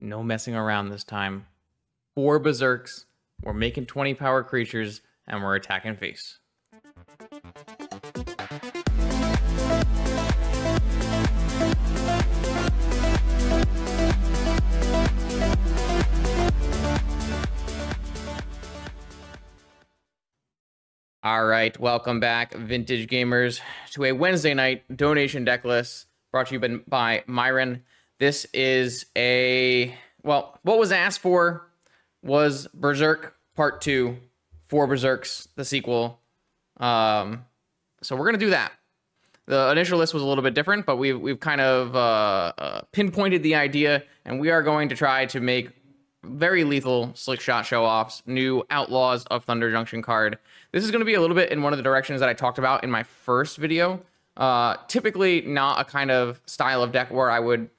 No messing around this time. Four berserks. We're making 20 power creatures and we're attacking face. All right, welcome back, vintage gamers, to a Wednesday night donation deck list brought to you by Myron. This is a well, what was asked for was Berserk Part Two, for Berserks, the sequel. Um, so we're gonna do that. The initial list was a little bit different, but we've we've kind of uh, uh, pinpointed the idea, and we are going to try to make very lethal slick shot show offs, new Outlaws of Thunder Junction card. This is going to be a little bit in one of the directions that I talked about in my first video. Uh, typically, not a kind of style of deck where I would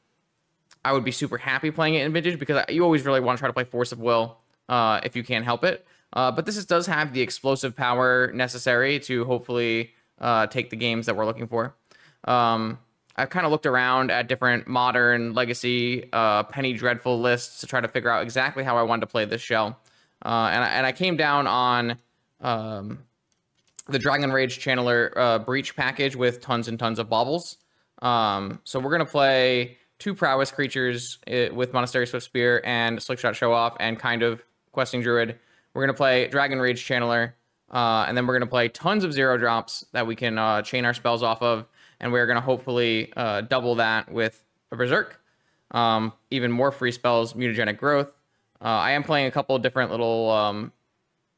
I would be super happy playing it in Vintage because you always really want to try to play Force of Will uh, if you can help it. Uh, but this is, does have the explosive power necessary to hopefully uh, take the games that we're looking for. Um, I've kind of looked around at different modern legacy uh, penny dreadful lists to try to figure out exactly how I wanted to play this shell. Uh, and, I, and I came down on um, the Dragon Rage Channeler uh, Breach package with tons and tons of baubles. Um, so we're going to play two prowess creatures uh, with Monastery Swift Spear and Slickshot Show Off and kind of Questing Druid. We're going to play Dragon Rage Channeler, uh, and then we're going to play tons of zero drops that we can uh, chain our spells off of, and we're going to hopefully uh, double that with a Berserk. Um, even more free spells, Mutagenic Growth. Uh, I am playing a couple of different little um,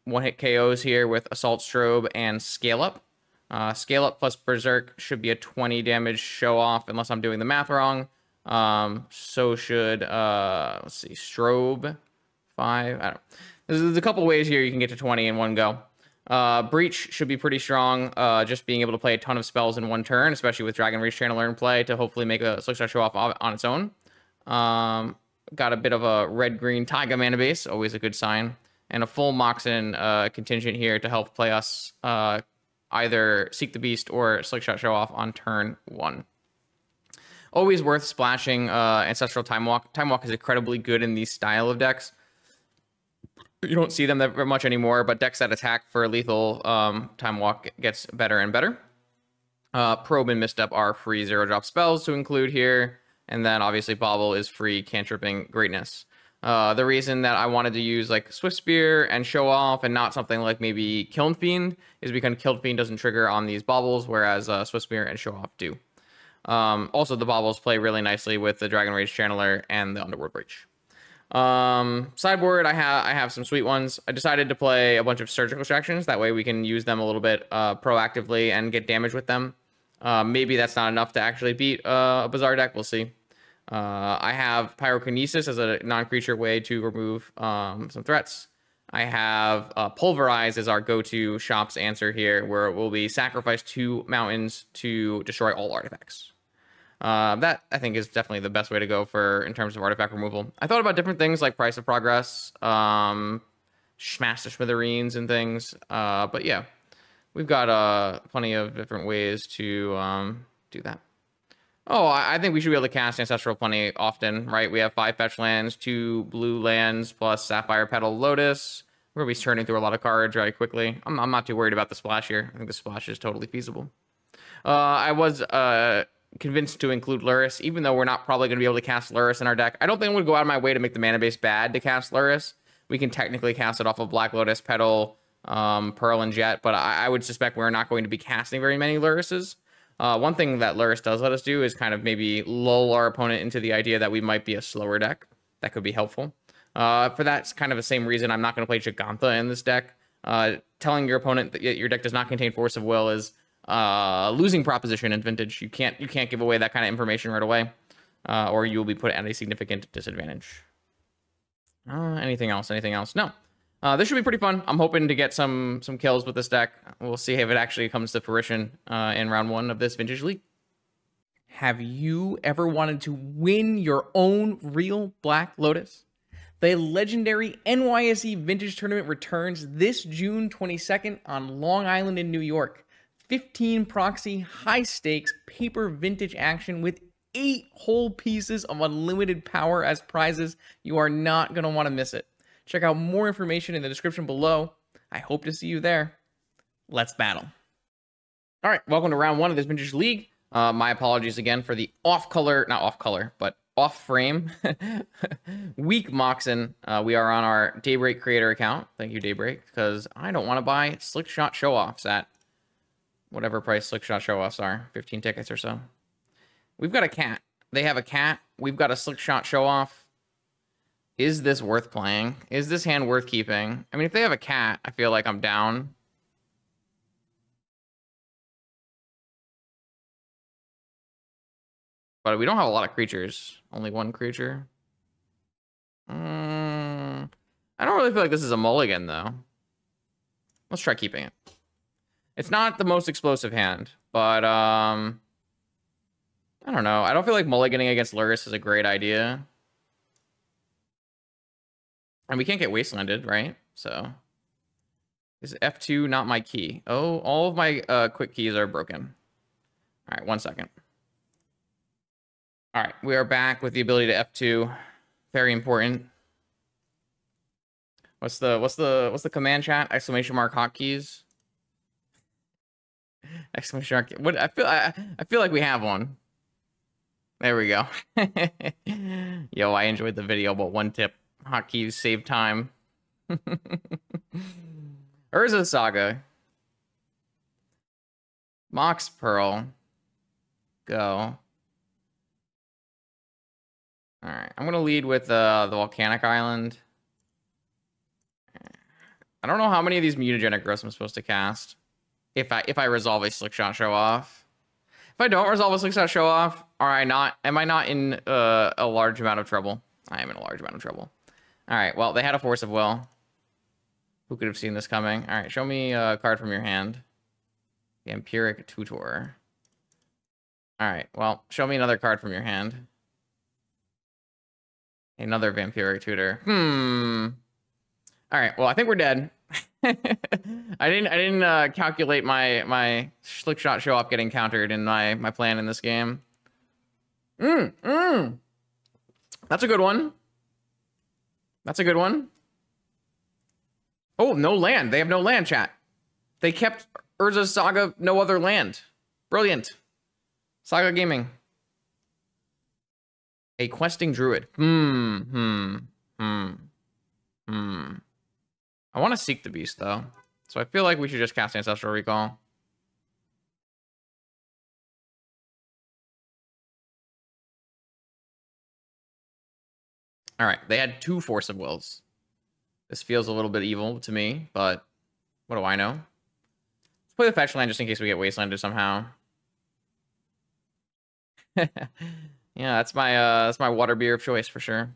one-hit KOs here with Assault Strobe and Scale Up. Uh, scale Up plus Berserk should be a 20 damage show off, unless I'm doing the math wrong. Um, so should uh, let's see, strobe five. I don't. There's, a couple ways here you can get to 20 in one go. Uh, Breach should be pretty strong. Uh, just being able to play a ton of spells in one turn, especially with Dragon Rage Channeler in play to hopefully make a Slickshot show off on its own. Um, got a bit of a red green Taiga mana base, always a good sign, and a full Moxen uh, contingent here to help play us uh, either Seek the Beast or Slickshot show off on turn one always worth splashing uh, Ancestral Time Walk. Time Walk is incredibly good in these style of decks. You don't see them that much anymore, but decks that attack for lethal um, Time Walk gets better and better. Uh, Probe and Misstep are free zero drop spells to include here. And then obviously Bauble is free cantripping greatness. Uh, the reason that I wanted to use like Swift Spear and Show Off and not something like maybe Kiln Fiend is because Kiln Fiend doesn't trigger on these baubles, whereas uh, Swift Spear and Show Off do. Um, also, the baubles play really nicely with the Dragon Rage Channeler and the Underworld Breach. Um, sideboard, I have I have some sweet ones. I decided to play a bunch of surgical extractions. That way, we can use them a little bit uh, proactively and get damage with them. Uh, maybe that's not enough to actually beat uh, a Bazaar deck. We'll see. Uh, I have Pyrokinesis as a non-creature way to remove um, some threats. I have uh, Pulverize as our go-to shop's answer here, where it will be sacrifice two mountains to destroy all artifacts. Uh, that I think is definitely the best way to go for in terms of artifact removal. I thought about different things like Price of Progress, um, Smash to Smithereens and things. Uh, but yeah, we've got uh, plenty of different ways to um, do that. Oh, I think we should be able to cast Ancestral plenty often, right? We have five fetch lands, two blue lands, plus Sapphire Petal Lotus. We're going to be turning through a lot of cards very quickly. I'm, I'm not too worried about the splash here. I think the splash is totally feasible. Uh, I was uh, convinced to include Lurrus, even though we're not probably going to be able to cast Lurrus in our deck. I don't think going to go out of my way to make the mana base bad to cast Lurrus. We can technically cast it off of Black Lotus, Petal, um, Pearl, and Jet, but I, I, would suspect we're not going to be casting very many Lurruses. Uh, one thing that Lurrus does let us do is kind of maybe lull our opponent into the idea that we might be a slower deck. That could be helpful. Uh, for that kind of the same reason I'm not going to play Jegantha in this deck. Uh, telling your opponent that your deck does not contain Force of Will is uh, losing proposition in vintage. You can't you can't give away that kind of information right away, uh, or you will be put at a significant disadvantage. Uh, anything else? Anything else? No. Uh, this should be pretty fun. I'm hoping to get some some kills with this deck. We'll see if it actually comes to fruition uh, in round one of this vintage league. Have you ever wanted to win your own real Black Lotus? The legendary NYSE Vintage Tournament returns this June 22nd on Long Island in New York. 15 proxy, high stakes, paper vintage action with eight whole pieces of unlimited power as prizes. You are not going to want to miss it. Check out more information in the description below. I hope to see you there. Let's battle. All right, welcome to round one of this Vintage League. Uh, my apologies again for the off color, not off color, but off frame weak Moxen. Uh, we are on our Daybreak creator account. Thank you, Daybreak, because I don't want to buy slick shot show offs at whatever price slick shot show offs are 15 tickets or so. We've got a cat. They have a cat. We've got a slick shot show off. Is this worth playing? Is this hand worth keeping? I mean, if they have a cat, I feel like I'm down. But we don't have a lot of creatures. Only one creature. Mm, I don't really feel like this is a mulligan, though. Let's try keeping it. It's not the most explosive hand, but um, I don't know. I don't feel like mulliganing against Lurrus is a great idea. And we can't get wastelanded, right? So is F2 not my key? Oh, all of my uh, quick keys are broken. All right, one second. All right, we are back with the ability to F2. Very important. What's the what's the what's the command chat? Exclamation mark hotkeys. Exclamation mark. What I feel I I feel like we have one. There we go. Yo, I enjoyed the video, but one tip: hotkeys save time. Urza Saga. Mox Pearl. Go. All right, I'm gonna lead with uh, the volcanic island. I don't know how many of these mutagenic growths I'm supposed to cast. If I if I resolve a slick shot show off. If I don't resolve a slick shot show off, are I not? Am I not in uh, a large amount of trouble? I am in a large amount of trouble. All right. Well, they had a force of will. Who could have seen this coming? All right. Show me a card from your hand. Vampiric Tutor. All right. Well, show me another card from your hand. Another vampiric tutor. Hmm. All right. Well, I think we're dead. I didn't. I didn't uh, calculate my my slick shot show off getting countered in my my plan in this game. Mm. Mm. That's a good one. That's a good one. Oh, no land. They have no land, chat. They kept Urza's Saga no other land. Brilliant. Saga Gaming. A questing druid. Hmm, hmm, hmm, hmm. I want to seek the beast, though. So I feel like we should just cast Ancestral Recall. All right, they had two Force of Wills. This feels a little bit evil to me, but what do I know? Let's play the fetch land just in case we get wastelanded somehow. Yeah, that's my uh that's my water beer of choice for sure.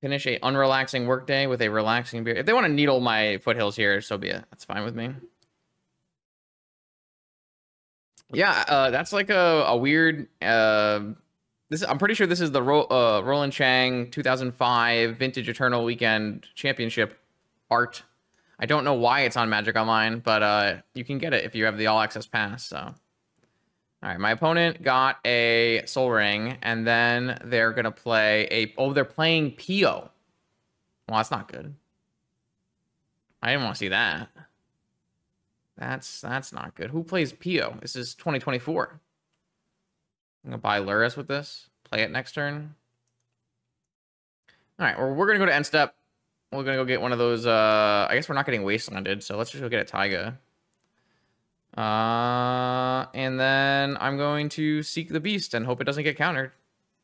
Finish a unrelaxing workday with a relaxing beer. If they want to needle my foothills here, so be it. That's fine with me. Yeah, uh, that's like a, a weird. Uh, this I'm pretty sure this is the Ro uh, Roland Chang 2005 Vintage Eternal Weekend Championship art. I don't know why it's on Magic Online, but uh, you can get it if you have the All Access Pass. So. All right, my opponent got a Soul Ring, and then they're gonna play a. Oh, they're playing PO. Well, that's not good. I didn't want to see that. That's that's not good. Who plays PO? This is 2024. I'm gonna buy Lurrus with this. Play it next turn. All right, well, we're gonna go to end step. We're gonna go get one of those. Uh, I guess we're not getting wastelanded, so let's just go get a Taiga. Uh, and then I'm going to seek the beast and hope it doesn't get countered.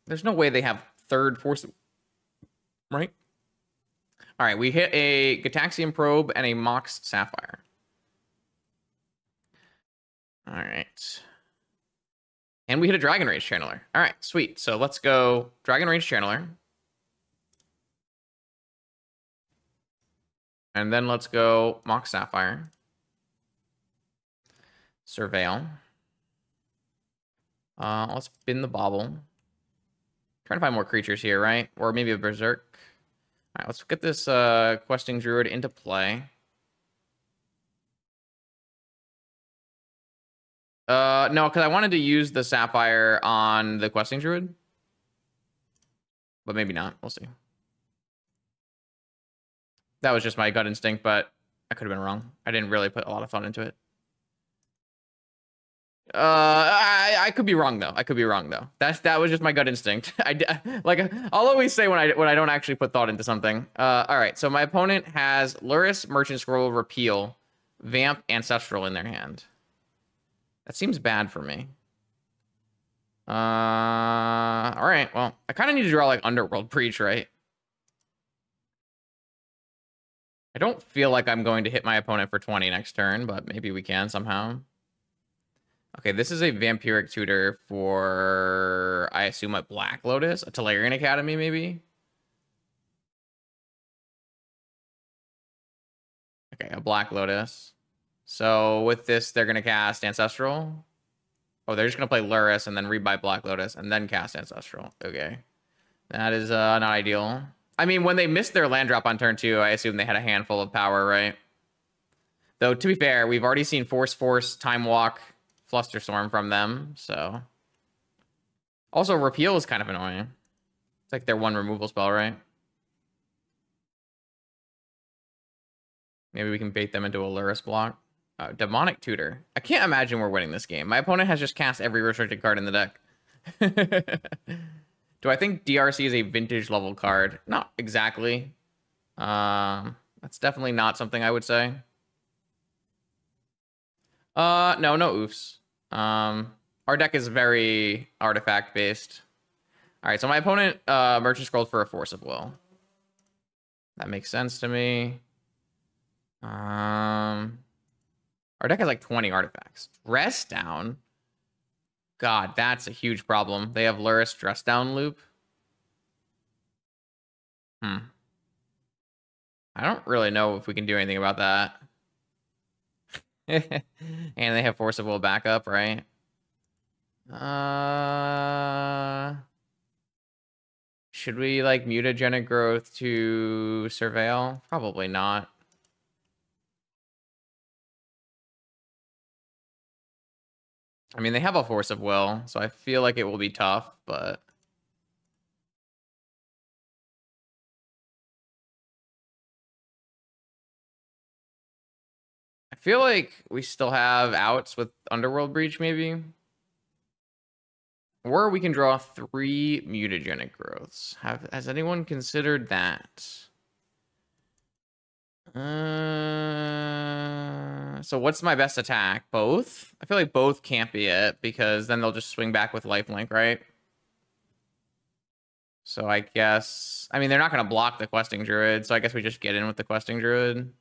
There's no way they have third force, right? All right, we hit a Gitaxian probe and a Mox Sapphire. All right. And we hit a Dragon Rage Channeler. All right, sweet. So let's go Dragon Rage Channeler. And then let's go Mox Sapphire. Surveil. Uh, let's spin the bauble. Trying to find more creatures here, right? Or maybe a berserk. All right, let's get this uh, questing druid into play. Uh, no, because I wanted to use the Sapphire on the Questing Druid. But maybe not. We'll see. That was just my gut instinct, but I could have been wrong. I didn't really put a lot of thought into it. Uh, I, I could be wrong though. I could be wrong though. That's that was just my gut instinct. I like I'll always say when I when I don't actually put thought into something. Uh, all right. So my opponent has Lurrus, Merchant Scroll, Repeal, Vamp, Ancestral in their hand. That seems bad for me. Uh, all right. Well, I kind of need to draw like Underworld Breach, right? I don't feel like I'm going to hit my opponent for 20 next turn, but maybe we can somehow. Okay, this is a Vampiric Tutor for, I assume, a Black Lotus? A Tolarian Academy, maybe? Okay, a Black Lotus. So with this, they're going to cast Ancestral. Oh, they're just going to play Lurrus and then rebuy Black Lotus and then cast Ancestral. Okay. That is uh, not ideal. I mean, when they missed their land drop on turn two, I assume they had a handful of power, right? Though, to be fair, we've already seen Force Force, Time Walk, Flusterstorm from them, so... Also, Repeal is kind of annoying. It's like their one removal spell, right? Maybe we can bait them into a Lurrus block. Uh, Demonic Tutor. I can't imagine we're winning this game. My opponent has just cast every restricted card in the deck. Do I think DRC is a vintage level card? Not exactly. Um, that's definitely not something I would say. Uh, no, no oofs. Um, our deck is very artifact based. All right, so my opponent uh, merchant scrolled for a force of will. That makes sense to me. Um, our deck has like 20 artifacts. Dress down. God, that's a huge problem. They have Lurrus dress down loop. Hmm. I don't really know if we can do anything about that. and they have Will backup, right? Uh, should we like mutagenic growth to surveil? Probably not. I mean, they have a force of will, so I feel like it will be tough, but... I feel like we still have outs with Underworld Breach, maybe? Or we can draw three mutagenic growths. Have Has anyone considered that? Uh, so what's my best attack? Both? I feel like both can't be it because then they'll just swing back with lifelink, right? So I guess, I mean, they're not going to block the questing druid, so I guess we just get in with the questing druid.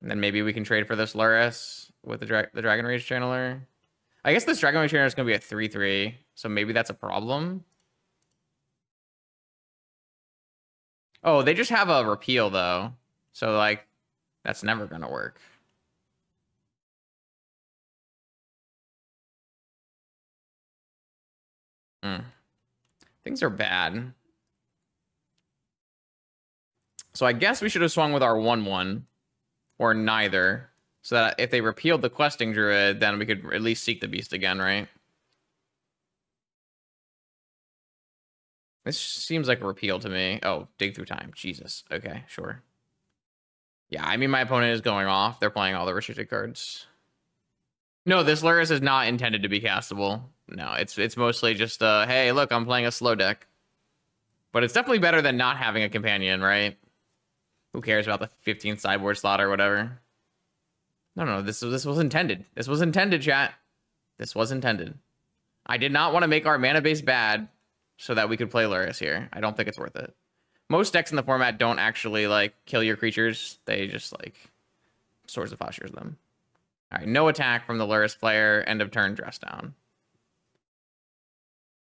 And then maybe we can trade for this Lurrus with the, dra the Dragon Rage Channeler. I guess this Dragon Rage Channeler is going to be a 3-3, so maybe that's a problem. Oh, they just have a repeal though. So like that's never going to work. Mm. Things are bad. So I guess we should have swung with our 1-1 or neither. So that if they repealed the questing druid, then we could at least seek the beast again, right? This seems like a repeal to me. Oh, dig through time. Jesus. Okay, sure. Yeah, I mean, my opponent is going off. They're playing all the restricted cards. No, this Lurrus is not intended to be castable. No, it's it's mostly just, uh, hey, look, I'm playing a slow deck. But it's definitely better than not having a companion, right? Who cares about the 15th sideboard slot or whatever? No, no, this, this was intended. This was intended, chat. This was intended. I did not want to make our mana base bad so that we could play Lurrus here. I don't think it's worth it. Most decks in the format don't actually like kill your creatures. They just like Swords to Plowshares them. All right, no attack from the Lurrus player. End of turn, dress down.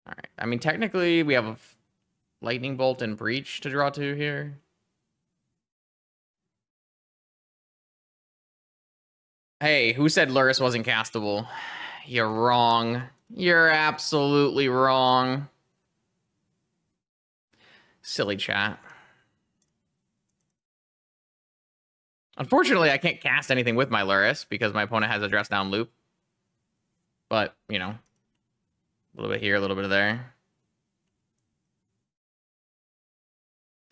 All right. I mean, technically, we have a Lightning Bolt and Breach to draw to here. Hey, who said Lurrus wasn't castable? You're wrong. You're absolutely wrong. Silly chat. Unfortunately, I can't cast anything with my Lurrus because my opponent has a dress down loop. But, you know, a little bit here, a little bit of there.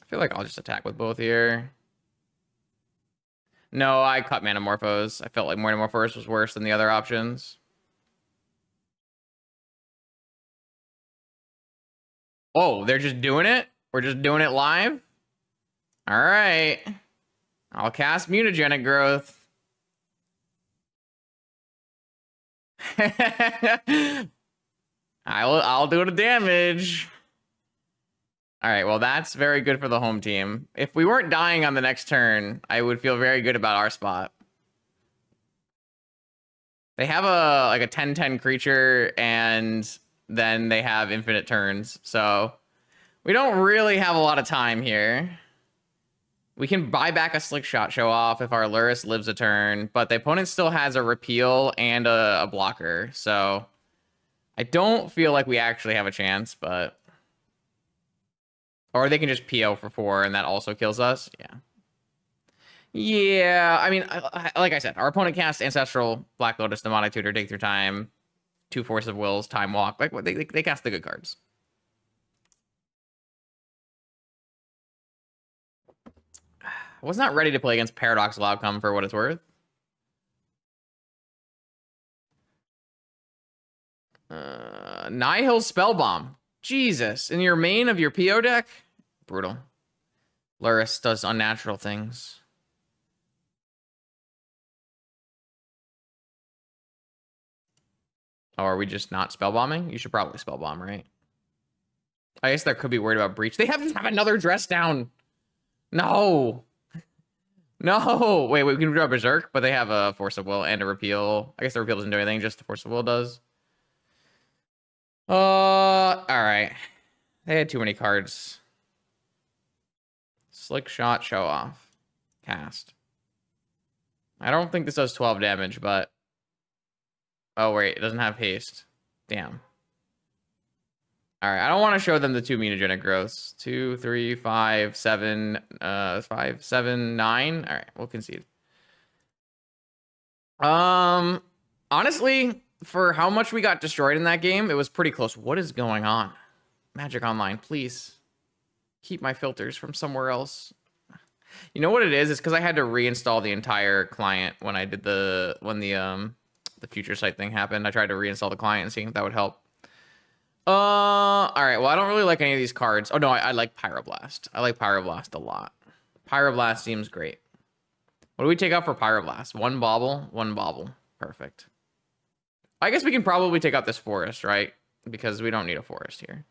I feel like I'll just attack with both here. No, I cut Manamorphose. I felt like Manamorphose was worse than the other options. Oh, they're just doing it? We're just doing it live? All right. I'll cast Mutagenic Growth. I will I'll do the damage. All right, well that's very good for the home team. If we weren't dying on the next turn, I would feel very good about our spot. They have a like a 10-10 creature and then they have infinite turns. So we don't really have a lot of time here. We can buy back a slick shot show off if our Lurrus lives a turn, but the opponent still has a repeal and a, a blocker. So I don't feel like we actually have a chance, but or they can just PO for four and that also kills us. Yeah. Yeah, I mean, like I said, our opponent casts Ancestral, Black Lotus, Demonic Tutor, Dig Through Time, Two Force of Wills, Time Walk. Like they, they cast the good cards. I was not ready to play against Paradoxical Outcome for what it's worth. Uh, Nihil Spellbomb. Jesus. In your main of your PO deck? Brutal. Lurrus does unnatural things. Oh, are we just not spellbombing? You should probably spellbomb, right? I guess there could be worried about breach. They have to have another dress down. No. No, wait, wait, we can draw Berserk, but they have a Force of Will and a Repeal. I guess the Repeal doesn't do anything, just the Force of Will does. Uh, all right. They had too many cards. Slick Shot, Show Off. Cast. I don't think this does 12 damage, but... Oh, wait, it doesn't have haste. Damn. All right, I don't want to show them the two mutagenic growths. Two, three, five, seven, uh, five, seven, nine. All right, we'll concede. Um, honestly, for how much we got destroyed in that game, it was pretty close. What is going on? Magic Online, please keep my filters from somewhere else. You know what it is? It's because I had to reinstall the entire client when I did the when the um the future site thing happened. I tried to reinstall the client and see if that would help. Uh, all right. Well, I don't really like any of these cards. Oh no, I, I like Pyroblast. I like Pyroblast a lot. Pyroblast seems great. What do we take out for Pyroblast? One bauble, one bauble. Perfect. I guess we can probably take out this forest, right? Because we don't need a forest here.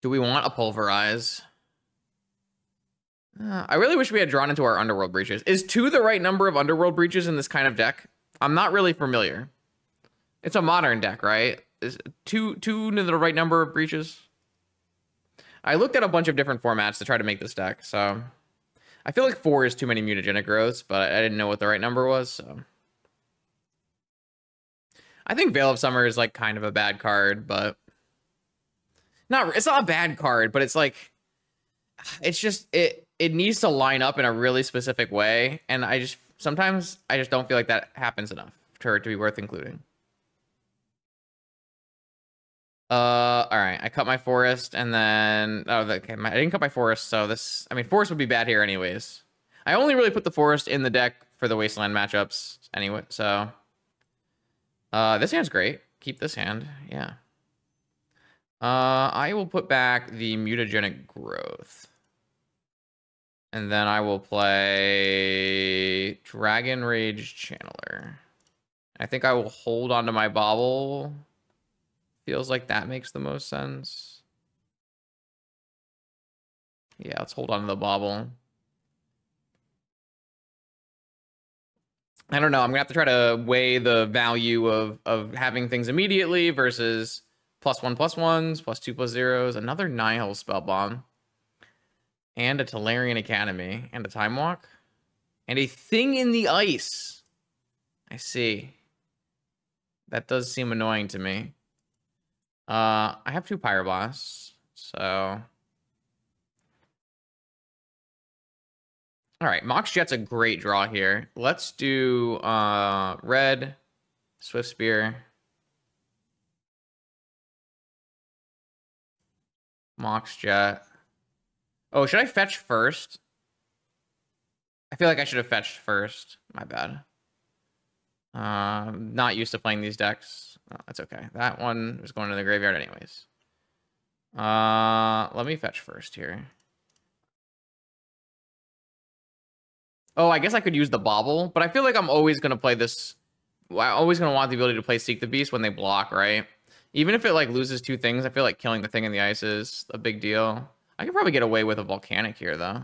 Do we want a pulverize? Uh, I really wish we had drawn into our underworld breaches. Is two the right number of underworld breaches in this kind of deck? I'm not really familiar. It's a modern deck, right? Is two two to the right number of breaches? I looked at a bunch of different formats to try to make this deck, so I feel like four is too many mutagenic growths, but I didn't know what the right number was, so I think Veil of Summer is like kind of a bad card, but not it's not a bad card, but it's like it's just it it needs to line up in a really specific way, and I just sometimes I just don't feel like that happens enough it to be worth including. Uh, all right. I cut my forest, and then oh, okay. My, I didn't cut my forest, so this. I mean, forest would be bad here, anyways. I only really put the forest in the deck for the wasteland matchups, anyway. So, uh, this hand's great. Keep this hand, yeah. Uh, I will put back the mutagenic growth, and then I will play Dragon Rage Channeler. I think I will hold onto my bauble Feels like that makes the most sense. Yeah, let's hold on to the bauble. I don't know. I'm gonna have to try to weigh the value of of having things immediately versus plus one plus ones, plus two plus zeros, another Nihil spell bomb, and a Tolarian Academy, and a Time Walk, and a thing in the ice. I see. That does seem annoying to me. Uh, I have two Pyroblasts, so... All right, Mox Jet's a great draw here. Let's do uh, red, Swift Spear, Mox Jet. Oh, should I fetch first? I feel like I should have fetched first. My bad. Um, not used to playing these decks. Oh, that's okay. That one was going to the graveyard anyways. Uh, let me fetch first here. Oh, I guess I could use the bobble, but I feel like I'm always going to play this. I'm always going to want the ability to play Seek the Beast when they block, right? Even if it like loses two things, I feel like killing the thing in the ice is a big deal. I could probably get away with a volcanic here though.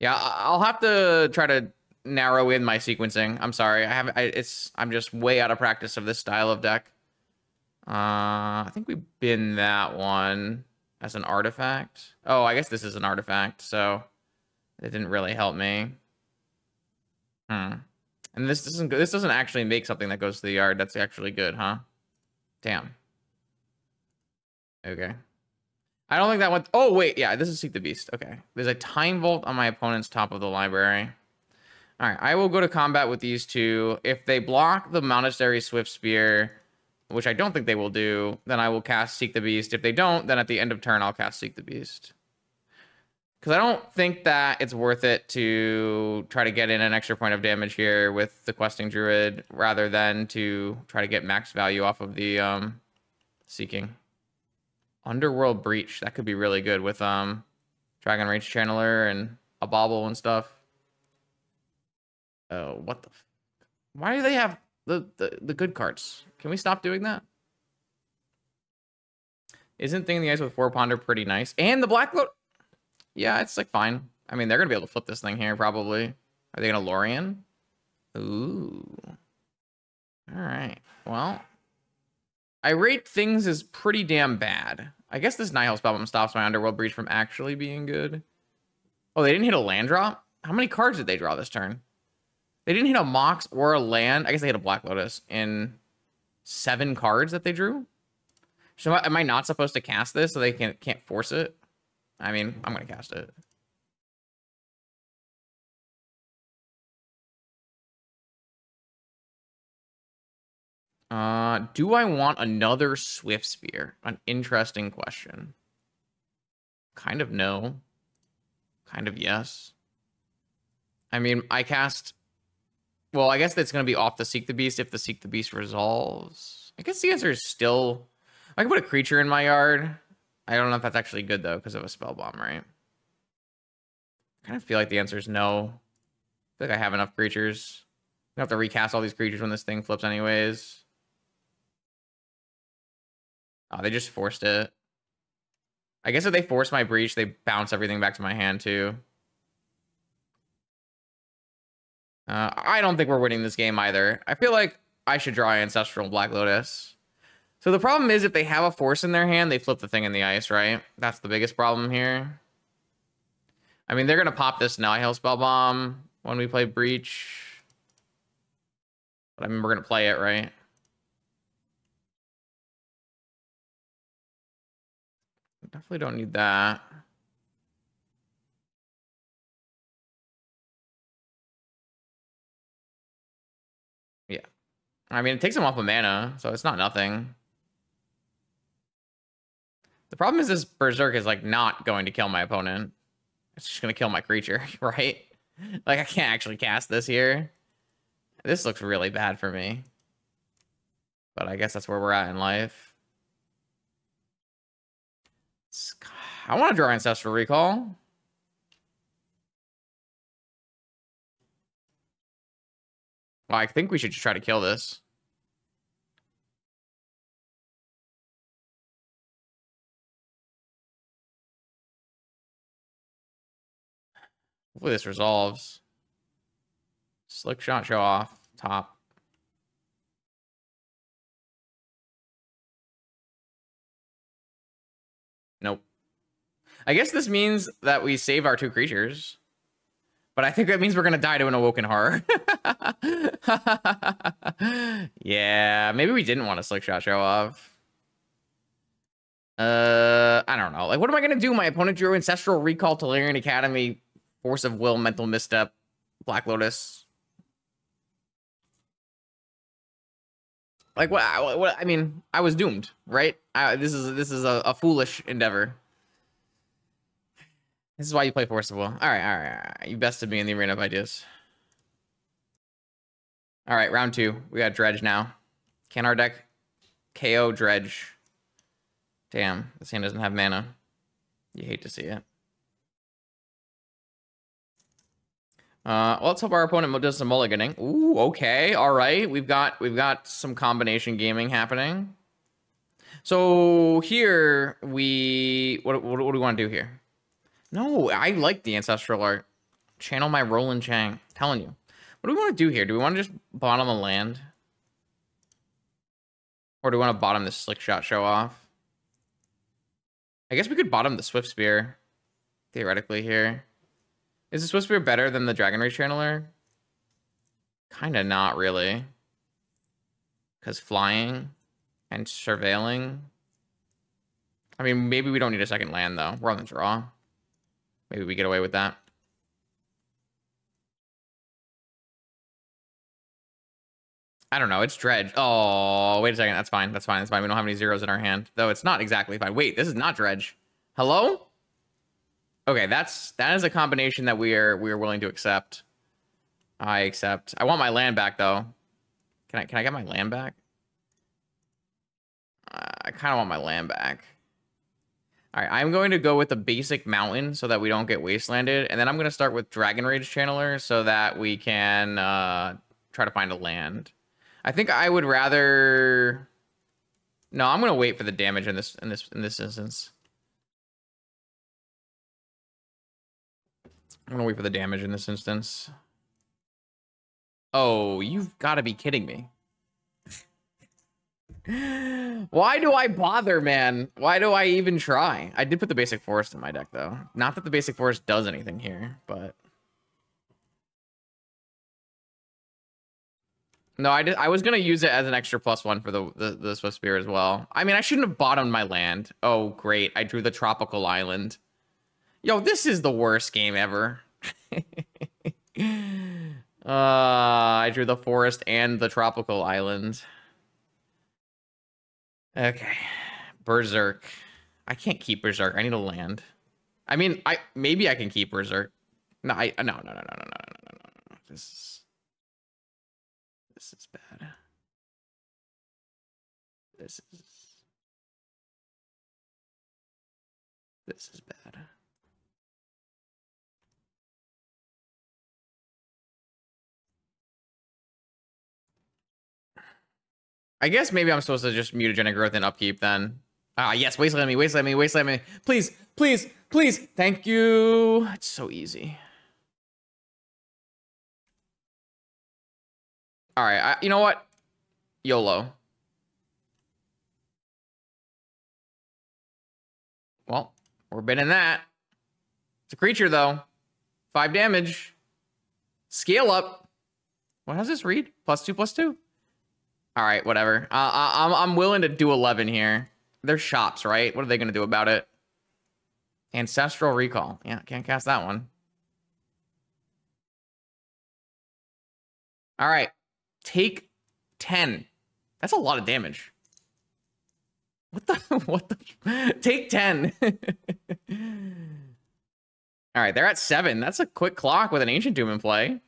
Yeah, I'll have to try to narrow in my sequencing. I'm sorry. I have I, it's I'm just way out of practice of this style of deck. Uh, I think we bin that one as an artifact. Oh, I guess this is an artifact, so it didn't really help me. Hmm. And this doesn't this doesn't actually make something that goes to the yard. That's actually good, huh? Damn. Okay. I don't think that went. Oh wait, yeah, this is Seek the Beast. Okay. There's a Time Vault on my opponent's top of the library. All right, I will go to combat with these two. If they block the Monastery Swift Spear, which I don't think they will do, then I will cast Seek the Beast. If they don't, then at the end of turn, I'll cast Seek the Beast. Because I don't think that it's worth it to try to get in an extra point of damage here with the Questing Druid, rather than to try to get max value off of the um, Seeking. Underworld Breach, that could be really good with um, Dragon Rage Channeler and a Bobble and stuff. Oh, what the? Why do they have the, the, the good cards? Can we stop doing that? Isn't Thing in the Ice with Four Ponder pretty nice? And the Black Lotus? Yeah, it's like fine. I mean, they're going to be able to flip this thing here, probably. Are they going to Lorien? Ooh. All right. Well, I rate things as pretty damn bad. I guess this Nihil Spellbomb stops my Underworld Breach from actually being good. Oh, they didn't hit a land drop? How many cards did they draw this turn? They didn't hit a Mox or a land. I guess they hit a Black Lotus in seven cards that they drew. So am I not supposed to cast this so they can't can't force it? I mean, I'm gonna cast it. Uh, do I want another Swift Spear? An interesting question. Kind of no. Kind of yes. I mean, I cast well, I guess that's going to be off the Seek the Beast if the Seek the Beast resolves. I guess the answer is still... I can put a creature in my yard. I don't know if that's actually good, though, because of a spell bomb, right? I kind of feel like the answer is no. I feel like I have enough creatures. I have to recast all these creatures when this thing flips anyways. Oh, they just forced it. I guess if they force my breach, they bounce everything back to my hand, too. Uh, I don't think we're winning this game either. I feel like I should draw Ancestral Black Lotus. So the problem is if they have a force in their hand, they flip the thing in the ice, right? That's the biggest problem here. I mean, they're going to pop this Nihil Spell Bomb when we play Breach. But I mean, we're going to play it, right? Definitely don't need that. I mean, it takes him off of mana, so it's not nothing. The problem is this Berserk is, like, not going to kill my opponent. It's just going to kill my creature, right? Like, I can't actually cast this here. This looks really bad for me. But I guess that's where we're at in life. I want to draw Ancestral Recall. Well, I think we should just try to kill this. Hopefully this resolves. Slick shot show off. Top. Nope. I guess this means that we save our two creatures. But I think that means we're gonna die to an awoken horror. yeah, maybe we didn't want a slick shot show off. Uh, I don't know. Like, what am I gonna do? My opponent drew Ancestral Recall, Tolarian Academy, Force of Will, Mental Misstep, Black Lotus. Like, what? What? I mean, I was doomed, right? I, this is this is a, a foolish endeavor. This is why you play Force of Will. All right, all right, all right. You bested me in the arena of ideas. All right, round two. We got Dredge now. Can our deck KO Dredge? Damn, this hand doesn't have mana. You hate to see it. Uh, well, let's hope our opponent does some mulliganing. Ooh, okay, all right. We've got we've got some combination gaming happening. So here we what what, what do we want to do here? No, I like the ancestral art. Channel my Roland Chang. telling you. What do we want to do here? Do we want to just bottom the land? Or do we want to bottom the slick shot show off? I guess we could bottom the Swift Spear, theoretically, here. Is it supposed to be better than the Dragon Rage Channeler? Kind of not really. Because flying and surveilling. I mean, maybe we don't need a second land, though. We're on the draw. Maybe we get away with that. I don't know. It's dredge. Oh, wait a second. That's fine. That's fine. That's fine. We don't have any zeros in our hand. Though it's not exactly fine. Wait, this is not dredge. Hello? Okay, that's that is a combination that we are we are willing to accept. I accept. I want my land back though. Can I can I get my land back? Uh, I kind of want my land back. All right, I'm going to go with the basic mountain so that we don't get wastelanded, and then I'm going to start with Dragon Rage Channeler so that we can uh, try to find a land. I think I would rather. No, I'm gonna wait for the damage in this in this in this instance. I'm gonna wait for the damage in this instance. Oh, you've got to be kidding me. Why do I bother, man? Why do I even try? I did put the basic forest in my deck, though. Not that the basic forest does anything here, but... No, I did. I was gonna use it as an extra plus one for the the, the Swift Spear as well. I mean, I shouldn't have bottomed my land. Oh, great! I drew the tropical island. Yo, this is the worst game ever. uh, I drew the forest and the tropical island. Okay, Berserk. I can't keep Berserk. I need a land. I mean, I maybe I can keep Berserk. No, I no no no no no no no no no. This is this is bad. This is... This is bad. I guess maybe I'm supposed to just mutagenic growth and upkeep then. Ah, yes, wasteland me, wasteland me, wasteland me. Please, please, please. Thank you. It's so easy. All right, I, you know what? YOLO. Well, we're binning that. It's a creature, though. Five damage. Scale up. What does this read? Plus two, plus two. All right, whatever. Uh, I'm, I'm willing to do 11 here. They're shops, right? What are they going to do about it? Ancestral Recall. Yeah, can't cast that one. All right. Take 10. That's a lot of damage. What the? What the? Take 10. All right, they're at seven. That's a quick clock with an Ancient Tomb in play.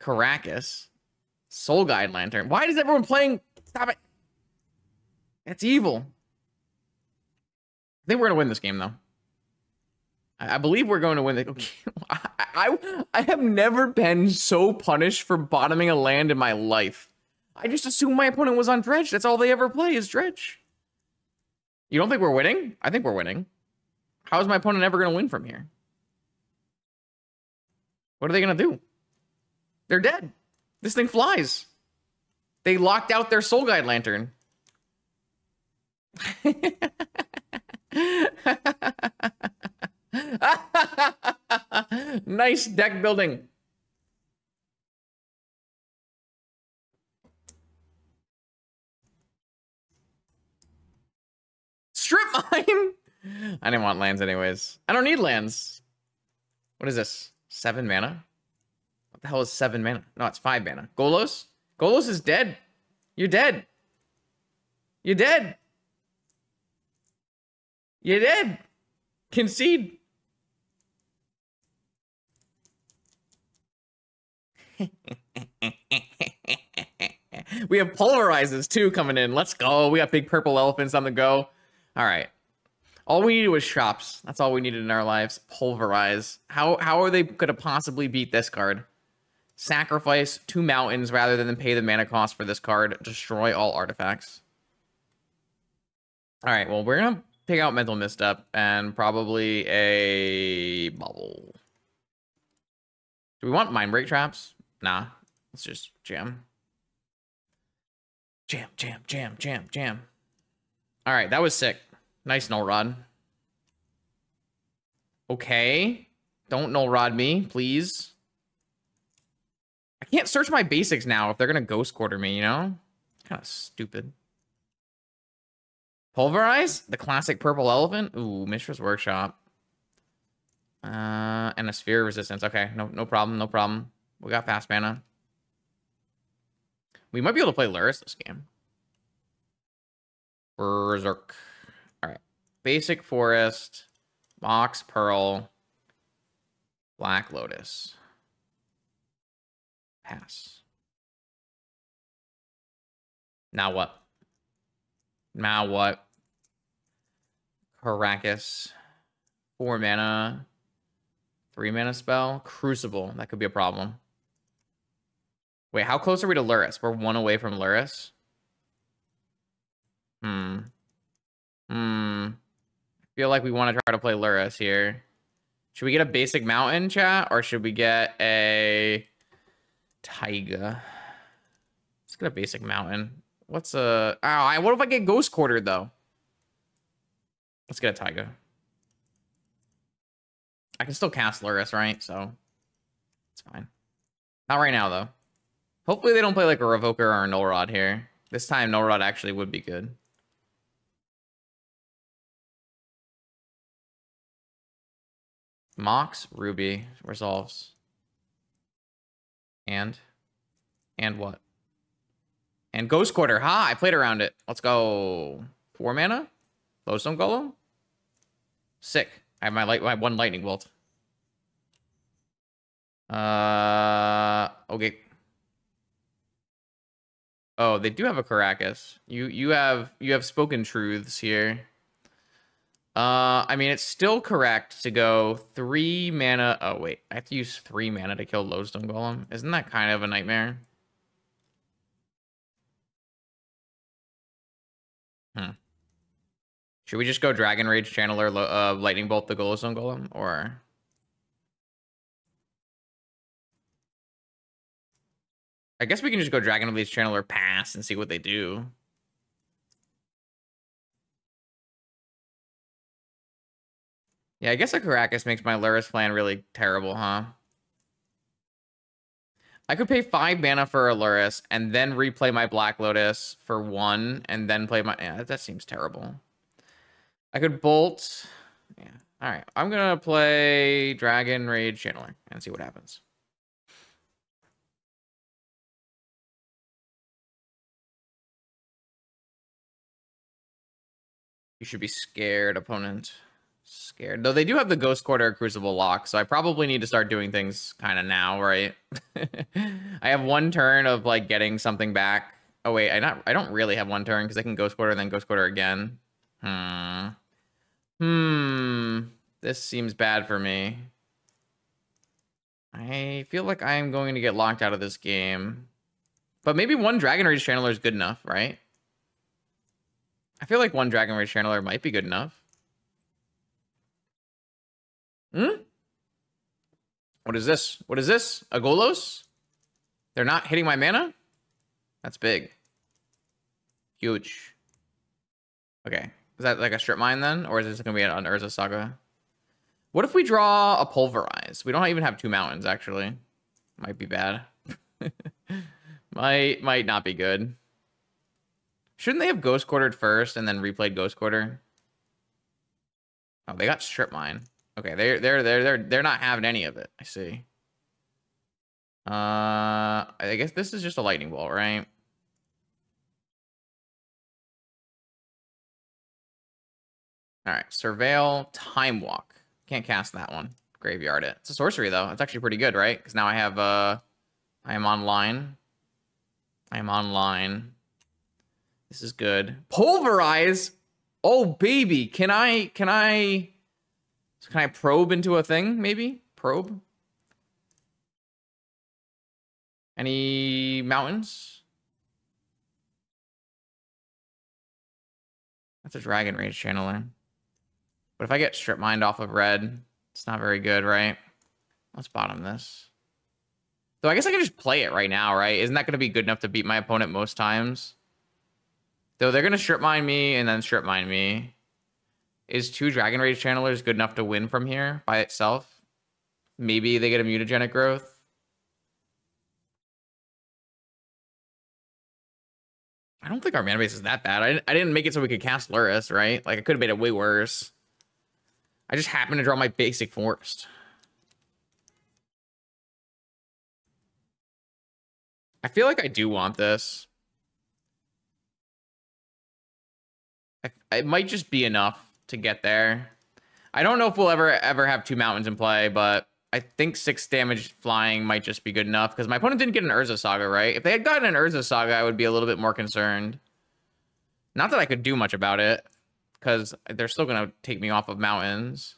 Karakas. Soul Guide Lantern. Why is everyone playing? Stop it. That's evil. I think we're going to win this game, though. I believe we're going to win the. Okay. I, I I have never been so punished for bottoming a land in my life. I just assumed my opponent was on dredge. That's all they ever play is dredge. You don't think we're winning? I think we're winning. How is my opponent ever going to win from here? What are they going to do? They're dead. This thing flies. They locked out their soul guide lantern. nice deck building. Strip mine. I didn't want lands anyways. I don't need lands. What is this? Seven mana? What the hell is seven mana? No, it's five mana. Golos? Golos is dead. You're dead. You're dead. You're dead. Concede. we have pulverizes too coming in. Let's go. We got big purple elephants on the go. All right. All we needed was shops. That's all we needed in our lives. Pulverize. How how are they gonna possibly beat this card? Sacrifice two mountains rather than pay the mana cost for this card. Destroy all artifacts. All right. Well, we're gonna pick out mental misstep and probably a bubble. Do we want Mindbreak Traps? Nah. Let's just jam. Jam, jam, jam, jam, jam. All right, that was sick. Nice null rod. Okay. Don't null rod me, please. Can't search my basics now if they're gonna ghost quarter me, you know? Kind of stupid. Pulverize? The classic purple elephant? Ooh, Mishra's Workshop. Uh, and a sphere resistance. Okay, no, no problem, no problem. We got fast mana. We might be able to play Lurrus this game. Berserk. All right. Basic Forest, Mox Pearl, Black Lotus. Pass. Now what? Now what? Karakas. Four mana. Three mana spell. Crucible. That could be a problem. Wait, how close are we to Lurrus? We're one away from Lurrus. Hmm. Hmm. I feel like we want to try to play Lurrus here. Should we get a basic mountain chat or should we get a Taiga? Let's get a basic mountain. What's a... Oh, I, what if I get ghost quartered though? Let's get a Taiga. I can still cast Lurrus, right? So it's fine. Not right now though. Hopefully they don't play like a Revoker or a Null Rod here. This time Null Rod actually would be good. Mox, Ruby, resolves. And? And what? And Ghost Quarter. Ha! I played around it. Let's go. Four mana? Lodestone Golem? Sick. I have my light my one lightning bolt. Uh okay. Oh, they do have a Karakas. You you have you have spoken truths here. Uh, I mean, it's still correct to go three mana. Oh wait, I have to use three mana to kill Lodestone Golem. Isn't that kind of a nightmare? Hmm. Should we just go Dragon Rage Channeler, uh, Lightning Bolt the Lodestone Golem, or? I guess we can just go Dragon Rage Channeler pass and see what they do. Yeah, I guess a Karakas makes my Lurrus plan really terrible, huh? I could pay five mana for a and then replay my Black Lotus for one and then play my... Yeah, that seems terrible. I could Bolt... Yeah. All right. I'm going to play Dragon Rage Channeler and see what happens. You should be scared, opponent. Scared. Though they do have the Ghost Quarter Crucible lock, so I probably need to start doing things kind of now, right? I have one turn of like getting something back. Oh wait, I not I don't really have one turn because I can Ghost Quarter and then Ghost Quarter again. Hmm. Hmm. This seems bad for me. I feel like I am going to get locked out of this game. But maybe one Dragon Rage Channeler is good enough, right? I feel like one Dragon Rage Channeler might be good enough. Hmm? What is this? What is this? A Golos? They're not hitting my mana? That's big. Huge. Okay. Is that like a strip mine then? Or is this going to be an Urza Saga? What if we draw a Pulverize? We don't even have two mountains, actually. Might be bad. might, might not be good. Shouldn't they have Ghost Quartered first and then replayed Ghost Quarter? Oh, they got strip mine. Okay, they're they're they're they're they're not having any of it. I see. Uh, I guess this is just a lightning bolt, right? All right, surveil, time walk. Can't cast that one. Graveyard it. It's a sorcery though. It's actually pretty good, right? Because now I have uh, I am online. I am online. This is good. Pulverize. Oh baby, can I can I can I probe into a thing? Maybe probe. Any mountains? That's a Dragon Rage channeler. But if I get Strip Mine off of red, it's not very good, right? Let's bottom this. Though I guess I can just play it right now, right? Isn't that going to be good enough to beat my opponent most times? Though they're going to Strip Mine me and then Strip Mine me. Is two Dragon Rage Channelers good enough to win from here by itself? Maybe they get a mutagenic growth. I don't think our mana base is that bad. I, I didn't make it so we could cast Lurrus, right? Like, I could have made it way worse. I just happened to draw my basic forest. I feel like I do want this. I, it might just be enough to get there. I don't know if we'll ever ever have two mountains in play, but I think six damage flying might just be good enough because my opponent didn't get an Urza Saga, right? If they had gotten an Urza Saga, I would be a little bit more concerned. Not that I could do much about it because they're still going to take me off of mountains.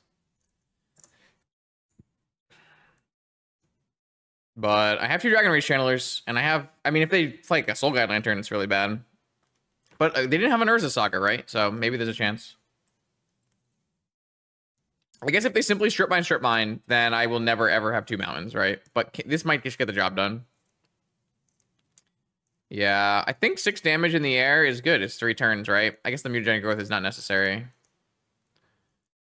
But I have two Dragon Rage Channelers, and I have, I mean, if they play like a Soul Guide Lantern, it's really bad. But uh, they didn't have an Urza Saga, right? So maybe there's a chance. I guess if they simply strip mine, strip mine, then I will never ever have two mountains, right? But this might just get the job done. Yeah, I think six damage in the air is good. It's three turns, right? I guess the mutagenic growth is not necessary.